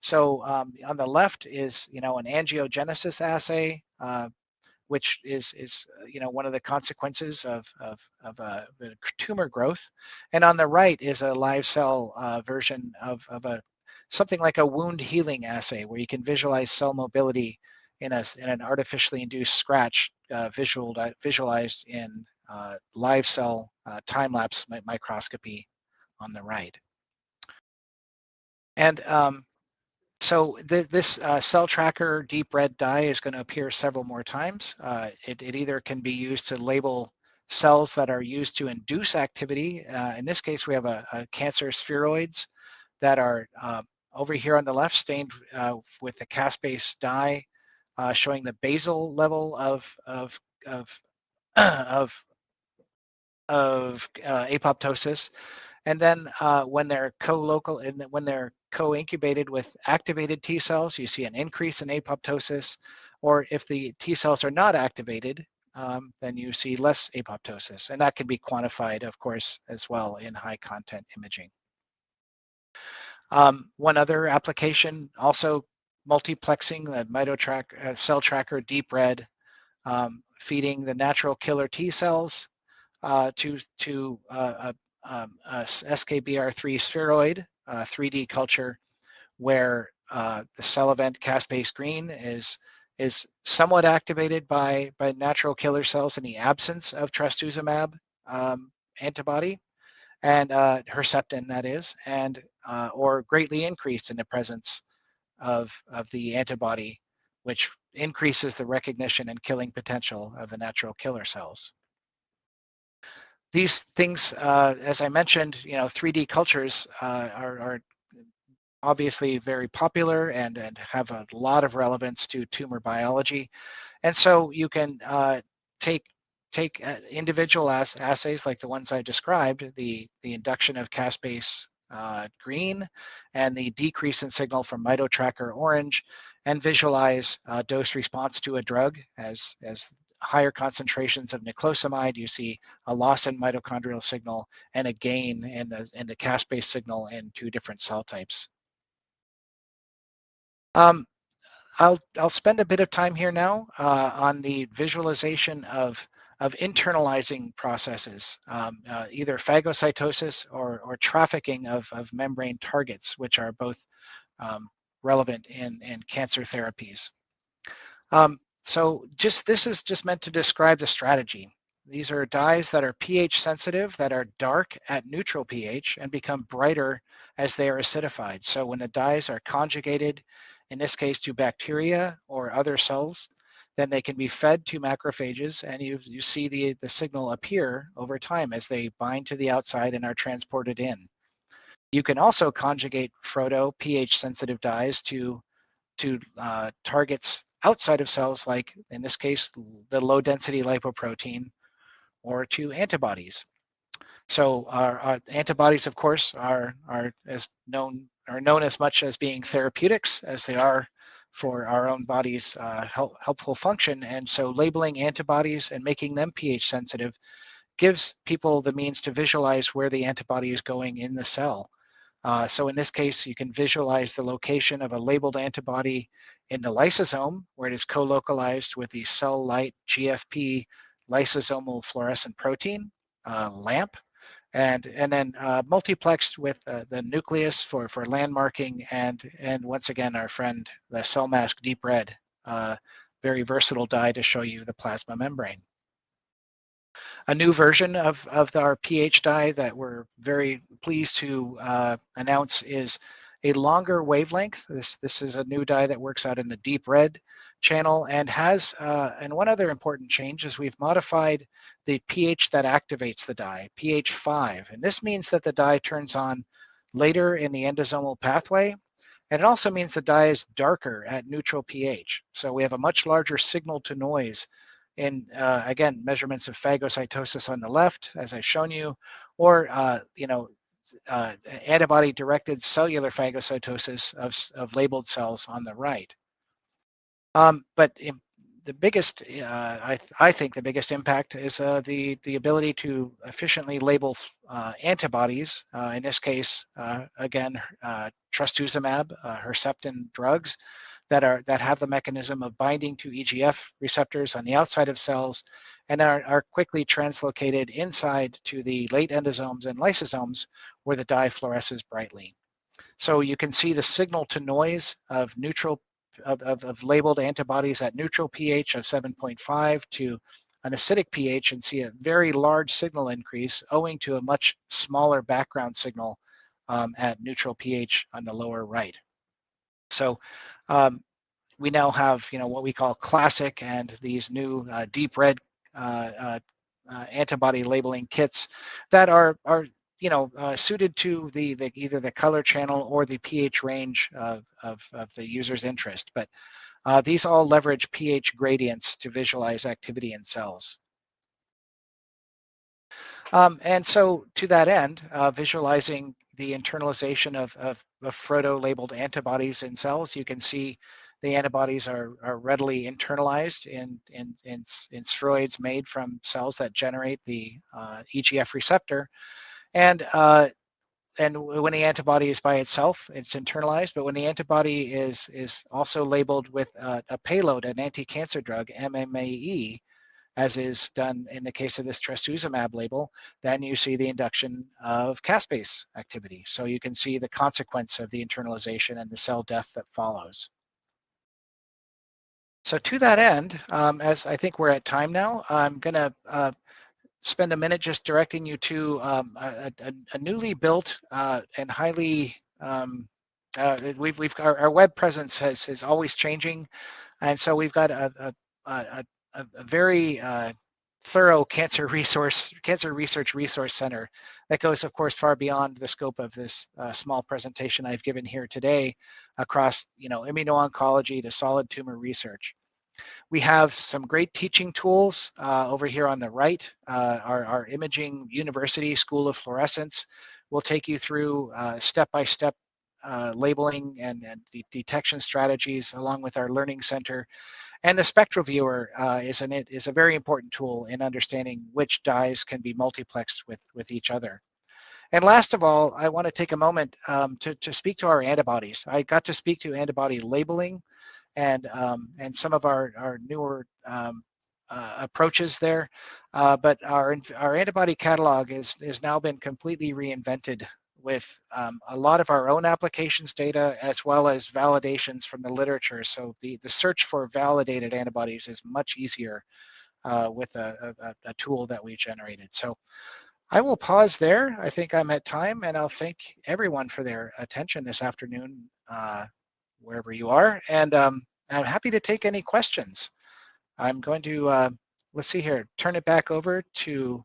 So um, on the left is, you know, an angiogenesis assay, uh, which is, is uh, you know, one of the consequences of, of, of uh, tumor growth. And on the right is a live cell uh, version of, of a something like a wound healing assay where you can visualize cell mobility in, a, in an artificially induced scratch uh, visual, visualized in uh, live cell time-lapse microscopy on the right. And um, so th this uh, cell tracker deep red dye is going to appear several more times. Uh, it, it, either can be used to label cells that are used to induce activity. Uh, in this case, we have a, a cancer spheroids that are uh, over here on the left stained uh, with the caspase dye uh, showing the basal level of, of, of, of, of apoptosis. And then uh, when they're co-local and when they're co-incubated with activated T cells, you see an increase in apoptosis. Or if the T cells are not activated, um, then you see less apoptosis. And that can be quantified, of course, as well in high content imaging. Um, one other application, also multiplexing the MitoTrack uh, cell tracker deep red, um, feeding the natural killer T cells uh, to to uh, um, a SKBR3 spheroid 3D culture where uh, the cell event caspase green is is somewhat activated by by natural killer cells in the absence of trastuzumab um, antibody and uh, Herceptin that is, and uh, or greatly increased in the presence of of the antibody, which increases the recognition and killing potential of the natural killer cells. These things, uh, as I mentioned, you know, 3D cultures uh, are, are obviously very popular and, and have a lot of relevance to tumor biology. And so you can uh, take take uh, individual ass assays like the ones I described, the, the induction of caspase uh, green and the decrease in signal from MitoTracker orange and visualize dose response to a drug as, as higher concentrations of niclosamide, you see a loss in mitochondrial signal and a gain in the, in the caspase signal in two different cell types. Um, I'll, I'll spend a bit of time here now uh, on the visualization of, of internalizing processes, um, uh, either phagocytosis or, or trafficking of, of membrane targets, which are both um, relevant in, in cancer therapies. Um, so just this is just meant to describe the strategy. These are dyes that are pH sensitive, that are dark at neutral pH and become brighter as they are acidified. So when the dyes are conjugated in this case to bacteria or other cells, then they can be fed to macrophages and you, you see the, the signal appear over time as they bind to the outside and are transported in. You can also conjugate pHrodo pH sensitive dyes to, to uh, targets outside of cells like in this case, the low density lipoprotein or to antibodies. So our, our, antibodies, of course, are, are as known are known as much as being therapeutics as they are for our own body's uh, help, helpful function. And so labeling antibodies and making them pH sensitive gives people the means to visualize where the antibody is going in the cell. Uh, so in this case, you can visualize the location of a labeled antibody in the lysosome, where it is co-localized with the cell light GFP lysosomal fluorescent protein, uh, LAMP, and and then uh, multiplexed with uh, the nucleus for for landmarking and and once again our friend the cell mask deep red uh, very versatile dye to show you the plasma membrane. A new version of of our ph dye that we're very pleased to uh, announce is a longer wavelength this this is a new dye that works out in the deep red channel and has uh, and one other important change is we've modified the pH that activates the dye, pH 5. And this means that the dye turns on later in the endosomal pathway. And it also means the dye is darker at neutral pH. So we have a much larger signal to noise in, uh, again, measurements of phagocytosis on the left, as I've shown you, or, uh, you know, uh, antibody-directed cellular phagocytosis of, of labeled cells on the right. Um, but in, the biggest, uh, I, th I think the biggest impact is uh, the, the ability to efficiently label uh, antibodies, uh, in this case, uh, again, uh, trastuzumab, Herceptin drugs, that, are, that have the mechanism of binding to EGF receptors on the outside of cells and are, are quickly translocated inside to the late endosomes and lysosomes where the dye fluoresces brightly. So you can see the signal to noise of neutral of, of, of labeled antibodies at neutral pH of 7.5 to an acidic pH and see a very large signal increase owing to a much smaller background signal um, at neutral pH on the lower right. So um, we now have you know what we call classic and these new uh, deep red uh, uh, uh antibody labeling kits that are are you know, uh, suited to the, the either the color channel or the pH range of, of, of the user's interest. But uh, these all leverage pH gradients to visualize activity in cells. Um, and so to that end, uh, visualizing the internalization of, of, of pHrodo labeled antibodies in cells, you can see the antibodies are, are readily internalized in, in, in, in spheroids made from cells that generate the uh, EGF receptor. And uh, and when the antibody is by itself, it's internalized. But when the antibody is is also labeled with uh, a payload, an anti-cancer drug, MMAE, as is done in the case of this trastuzumab label, then you see the induction of caspase activity. So you can see the consequence of the internalization and the cell death that follows. So to that end, um, as I think we're at time now, I'm going to uh, spend a minute just directing you to um, a, a, a, newly built uh, and highly um, uh, we've we've our, our, web presence has is always changing, and so we've got a a, a, a very uh, thorough cancer resource cancer research resource center that goes of course far beyond the scope of this uh, small presentation I've given here today across you know immuno-oncology to solid tumor research. We have some great teaching tools uh, over here on the right. Uh, our, our imaging university school of fluorescence will take you through uh, step-by-step uh, labeling and, and detection strategies along with our learning center and the spectral viewer uh, is, an, is a very important tool in understanding which dyes can be multiplexed with, with each other. And last of all, I want to take a moment um, to, to speak to our antibodies. I got to speak to antibody labeling and, um, and some of our, our newer um, uh, approaches there. Uh, but our, our antibody catalog is, is now been completely reinvented with um, a lot of our own applications data as well as validations from the literature. So the, the search for validated antibodies is much easier uh, with a, a, a, tool that we generated. So I will pause there. I think I'm at time and I'll thank everyone for their attention this afternoon, uh, wherever you are. And um, I'm happy to take any questions. I'm going to, uh, let's see here, turn it back over to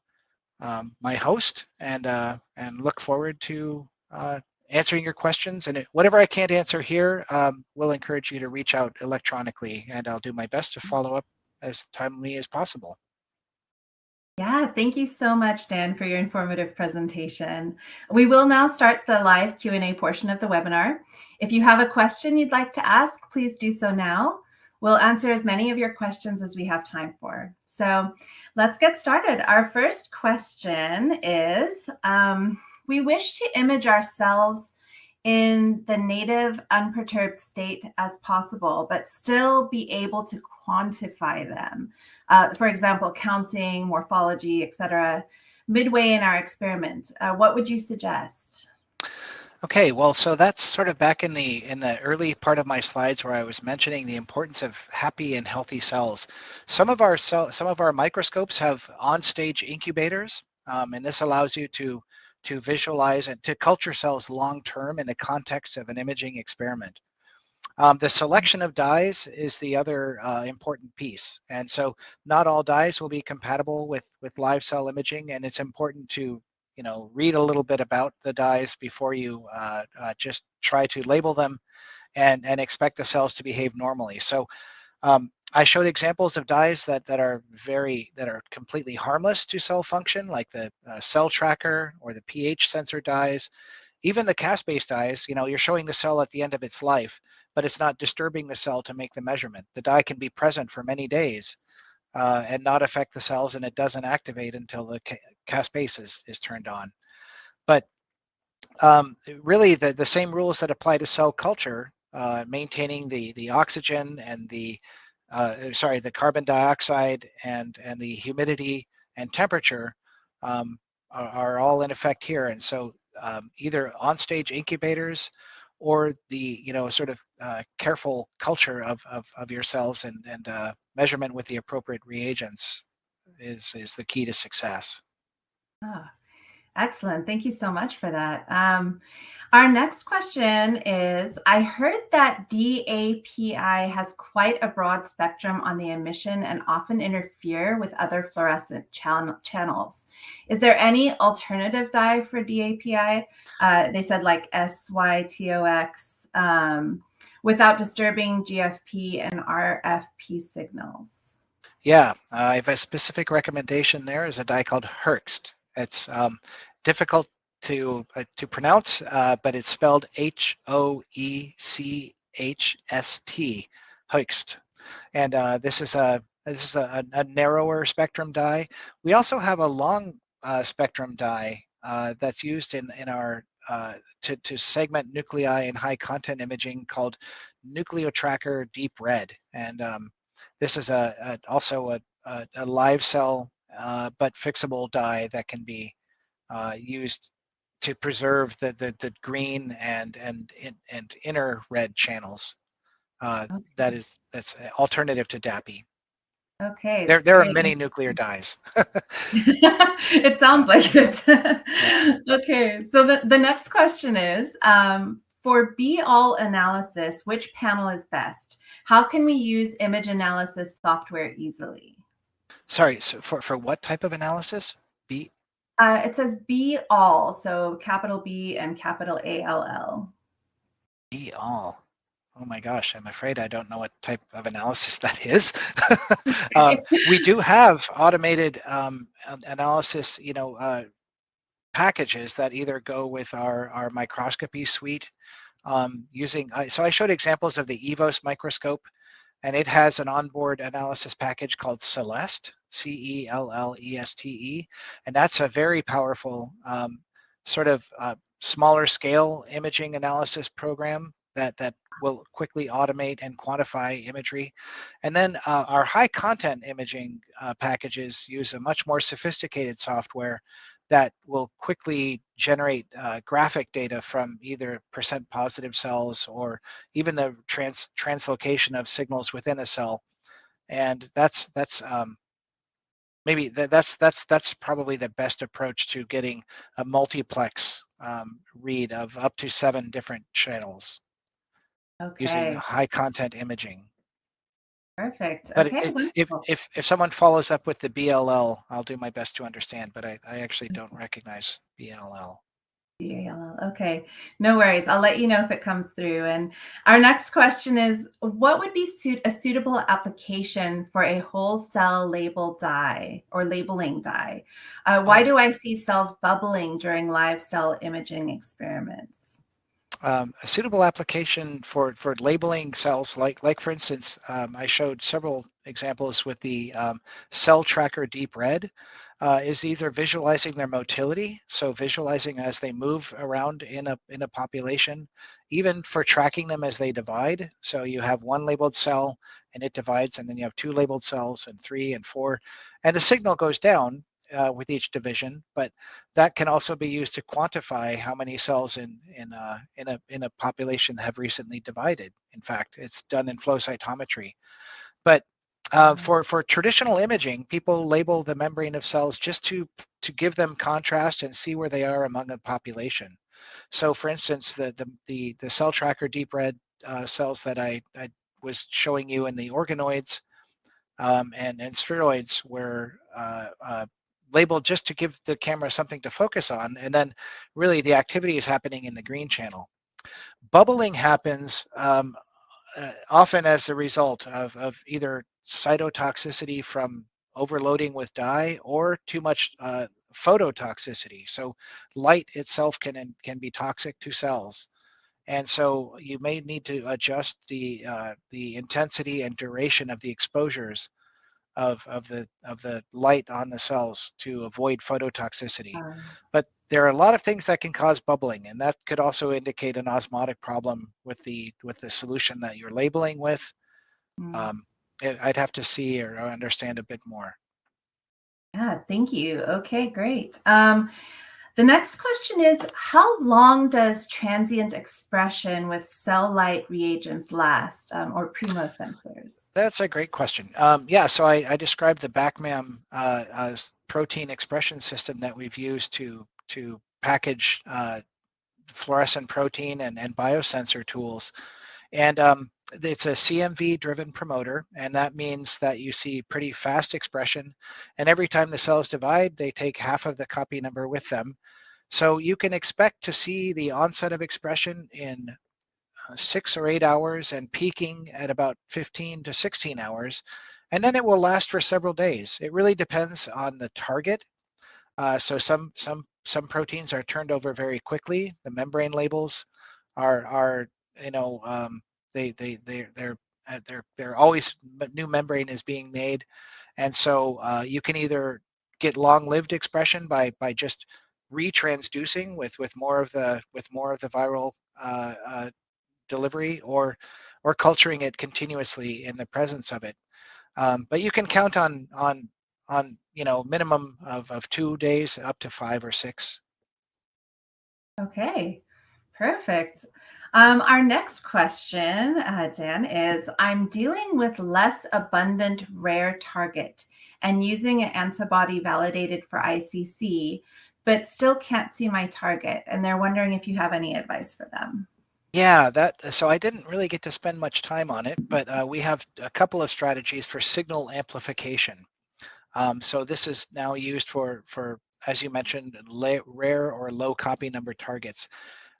um, my host and uh, and look forward to uh, answering your questions. And whatever I can't answer here, um, we'll encourage you to reach out electronically, and I'll do my best to follow up as timely as possible. Yeah, thank you so much, Dan, for your informative presentation. We will now start the live Q&A portion of the webinar. If you have a question you'd like to ask, please do so now. We'll answer as many of your questions as we have time for. So let's get started. Our first question is, um, we wish to image ourselves in the native unperturbed state as possible, but still be able to quantify them. Uh, for example, counting, morphology, etc. midway in our experiment. Uh, what would you suggest? Okay, well, so that's sort of back in the in the early part of my slides where I was mentioning the importance of happy and healthy cells. Some of our cell, some of our microscopes have on-stage incubators, um, and this allows you to to visualize and to culture cells long term in the context of an imaging experiment. Um, the selection of dyes is the other uh, important piece, and so not all dyes will be compatible with with live cell imaging, and it's important to you know, read a little bit about the dyes before you uh, uh, just try to label them and, and expect the cells to behave normally. So um, I showed examples of dyes that, that are very, that are completely harmless to cell function, like the uh, cell tracker or the pH sensor dyes. Even the caspase dyes, you know, you're showing the cell at the end of its life, but it's not disturbing the cell to make the measurement. The dye can be present for many days uh, and not affect the cells, and it doesn't activate until the caspase is, is turned on. But um, really, the, the same rules that apply to cell culture, uh, maintaining the, the oxygen and the, uh, sorry, the carbon dioxide and, and the humidity and temperature um, are, are, all in effect here. And so um, either on-stage incubators or the you know sort of uh, careful culture of, of, of your cells and, and uh, measurement with the appropriate reagents is, is the key to success. Ah, excellent. Thank you so much for that. Um, our next question is I heard that DAPI has quite a broad spectrum on the emission and often interfere with other fluorescent chan channels. Is there any alternative dye for DAPI? Uh, they said like SYTOX um, without disturbing GFP and RFP signals. Yeah, uh, I have a specific recommendation there is a dye called Hoechst. It's um, difficult to uh, to pronounce, uh, but it's spelled H O E C H S T, Hoechst, and uh, this is a this is a, a, narrower spectrum dye. We also have a long uh, spectrum dye uh, that's used in in our uh, to to segment nuclei in high content imaging called NucleoTracker Deep Red, and um, this is a, a also a, a, a live cell uh, but fixable dye that can be uh, used to preserve the, the, the green and and and inner red channels. Uh, okay. That is that's alternative to DAPI. Okay. There there are many nuclear dyes. it sounds like it. okay. So the, the next question is um, for B all analysis, which panel is best? How can we use image analysis software easily? Sorry, so for, for what type of analysis? B? Uh, it says B all, so capital B and capital A L L. A L L. B all. Oh my gosh, I'm afraid I don't know what type of analysis that is. um, we do have automated um, analysis, you know, uh, packages that either go with our, our microscopy suite um, using, uh, so I showed examples of the EVOS microscope and it has an onboard analysis package called Celleste, C-E-L-L-E-S-T-E, and that's a very powerful um, sort of uh, smaller scale imaging analysis program that that will quickly automate and quantify imagery. And then uh, our high content imaging uh, packages use a much more sophisticated software that will quickly generate uh, graphic data from either percent positive cells or even the trans translocation of signals within a cell. And that's that's um, maybe th that's that's that's probably the best approach to getting a multiplex um, read of up to seven different channels okay. using high content imaging. Perfect. But okay, if, if, if if someone follows up with the BLL, I'll do my best to understand. But I, I actually don't recognize BLL. Okay, no worries. I'll let you know if it comes through. And our next question is, what would be suit a suitable application for a whole cell label dye or labeling dye? Uh, why do I see cells bubbling during live cell imaging experiments? um, a suitable application for, for labeling cells, like, like for instance, um, I showed several examples with the um, cell tracker deep red, uh, is either visualizing their motility, so visualizing as they move around in a, in a population, even for tracking them as they divide. So you have one labeled cell and it divides, and then you have two labeled cells and three and four, and the signal goes down uh, with each division, but that can also be used to quantify how many cells in in a uh, in a in a population have recently divided. In fact, it's done in flow cytometry. But uh, mm-hmm. for for traditional imaging, people label the membrane of cells just to to give them contrast and see where they are among a population. So, for instance, the the the, the cell tracker deep red uh, cells that I, I was showing you in the organoids um, and and spheroids were uh, uh, labeled just to give the camera something to focus on. And then really the activity is happening in the green channel. Bubbling happens um, uh, often as a result of, of either cytotoxicity from overloading with dye or too much uh, phototoxicity. So light itself can, can be toxic to cells. And so you may need to adjust the, uh, the intensity and duration of the exposures of, of the of the light on the cells to avoid phototoxicity. Um, but there are a lot of things that can cause bubbling, and that could also indicate an osmotic problem with the with the solution that you're labeling with. Mm. Um, it, I'd have to see or understand a bit more. Yeah, thank you. Okay, great. Um, the next question is How long does transient expression with cell light reagents last um, or Premo sensors? That's a great question. Um, yeah, so I, I, described the BacMam uh, as protein expression system that we've used to, to package uh, fluorescent protein and, and biosensor tools. And um, it's a CMV driven promoter, and that means that you see pretty fast expression. And every time the cells divide, they take half of the copy number with them. So you can expect to see the onset of expression in uh, six or eight hours and peaking at about 15 to 16 hours. And then it will last for several days. It really depends on the target. Uh, so some some some proteins are turned over very quickly. The membrane labels are are you know um, they they they they're uh, they're they're always new membrane is being made, and so uh, you can either get long-lived expression by by just retransducing with with more of the with more of the viral uh, uh, delivery or or culturing it continuously in the presence of it. Um, but you can count on on on you know minimum of, of two days up to five or six. Okay, perfect. Um, our next question, uh, Dan, is I'm dealing with less abundant rare target and using an antibody validated for ICC, but still can't see my target. And they're wondering if you have any advice for them. Yeah, that so I didn't really get to spend much time on it, but uh, we have a couple of strategies for signal amplification. Um, so this is now used for for as you mentioned, rare or low copy number targets.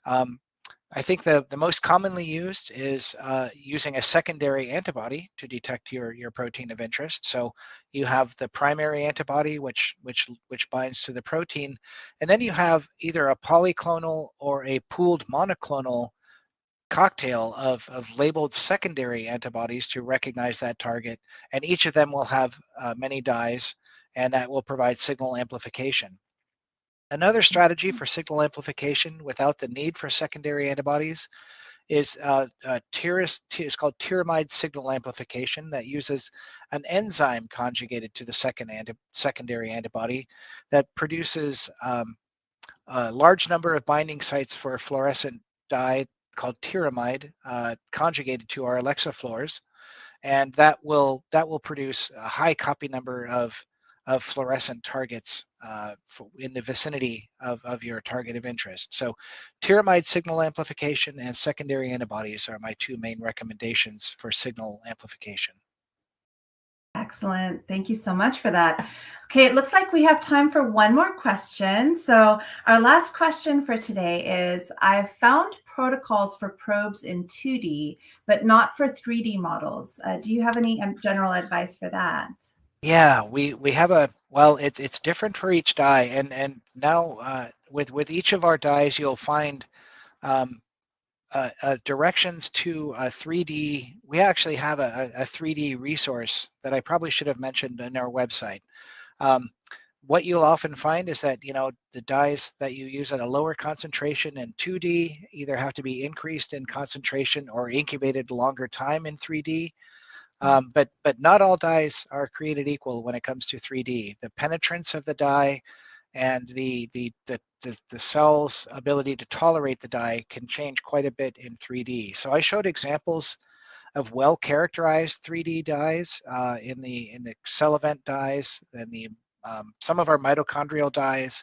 Um, I think the, the most commonly used is uh, using a secondary antibody to detect your, your protein of interest. So you have the primary antibody, which, which, which binds to the protein, and then you have either a polyclonal or a pooled monoclonal cocktail of, of labeled secondary antibodies to recognize that target. And each of them will have uh, many dyes, and that will provide signal amplification. Another strategy for signal amplification without the need for secondary antibodies is uh, uh, it's called tyramide signal amplification that uses an enzyme conjugated to the second anti, secondary antibody that produces um, a large number of binding sites for a fluorescent dye called tyramide uh, conjugated to our Alexa Fluors, and that will that will produce a high copy number of of fluorescent targets uh, in the vicinity of, of your target of interest. So tyramide signal amplification and secondary antibodies are my two main recommendations for signal amplification. Excellent. Thank you so much for that. Okay, it looks like we have time for one more question. So, our last question for today is I've found protocols for probes in 2D, but not for 3D models. Uh, do you have any um, general advice for that? Yeah, we we have a well, it's it's different for each dye, and and now uh, with with each of our dyes, you'll find um, uh, uh, directions to a 3D. We actually have a, a 3D resource that I probably should have mentioned in our website. Um, what you'll often find is that you know the dyes that you use at a lower concentration in 2D either have to be increased in concentration or incubated longer time in 3D. Um, but but not all dyes are created equal when it comes to 3D. The penetrance of the dye and the, the the the, the cell's ability to tolerate the dye can change quite a bit in 3D. So I showed examples of well characterized 3D dyes uh, in the in the CellEvent dyes and the um, some of our mitochondrial dyes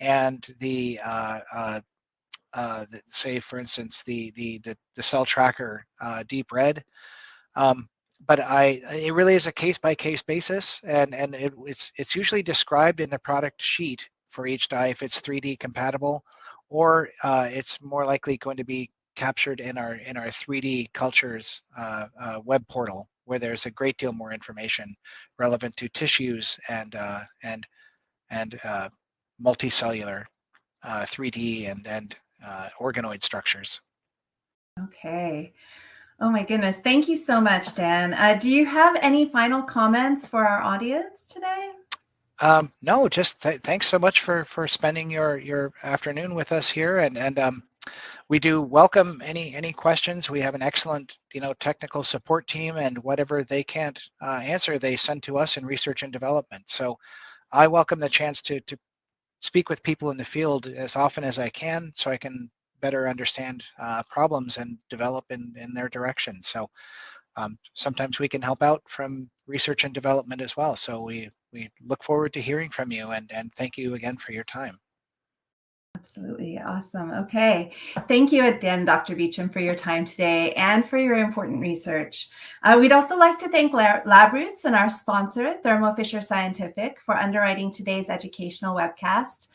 and the uh, uh, uh, say for instance the the the, the CellTracker uh, deep red um, but I it really is a case by case basis, and and it, it's it's usually described in the product sheet for each dye if it's 3D compatible, or uh, it's more likely going to be captured in our in our 3D cultures uh, uh, web portal where there's a great deal more information relevant to tissues and uh, and and uh, multicellular 3D uh, and and organoid structures. Okay. Oh my goodness. Thank you so much, Dan. Uh, do you have any final comments for our audience today? Um, no, just th thanks so much for for spending your your afternoon with us here, and and um, we do welcome any any questions. We have an excellent you know technical support team, and whatever they can't uh, answer, they send to us in research and development. So I welcome the chance to to speak with people in the field as often as I can, so I can better understand uh, problems and develop in, in their direction. So um, sometimes we can help out from research and development as well. So we, we look forward to hearing from you and, and thank you again for your time. Absolutely. Awesome. Okay. Thank you again, Dr. Beacham, for your time today and for your important research. Uh, we'd also like to thank LabRoots and our sponsor, Thermo Fisher Scientific, for underwriting today's educational webcast.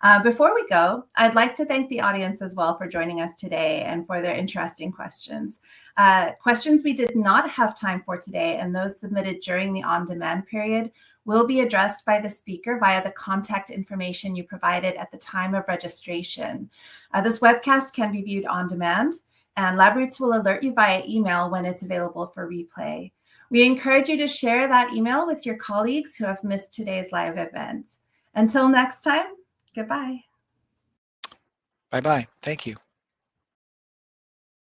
Uh, before we go, I'd like to thank the audience as well for joining us today and for their interesting questions. Uh, questions we did not have time for today and those submitted during the on-demand period will be addressed by the speaker via the contact information you provided at the time of registration. Uh, this webcast can be viewed on demand and LabRoots will alert you via email when it's available for replay. We encourage you to share that email with your colleagues who have missed today's live event. Until next time, Goodbye. Bye bye. Thank you.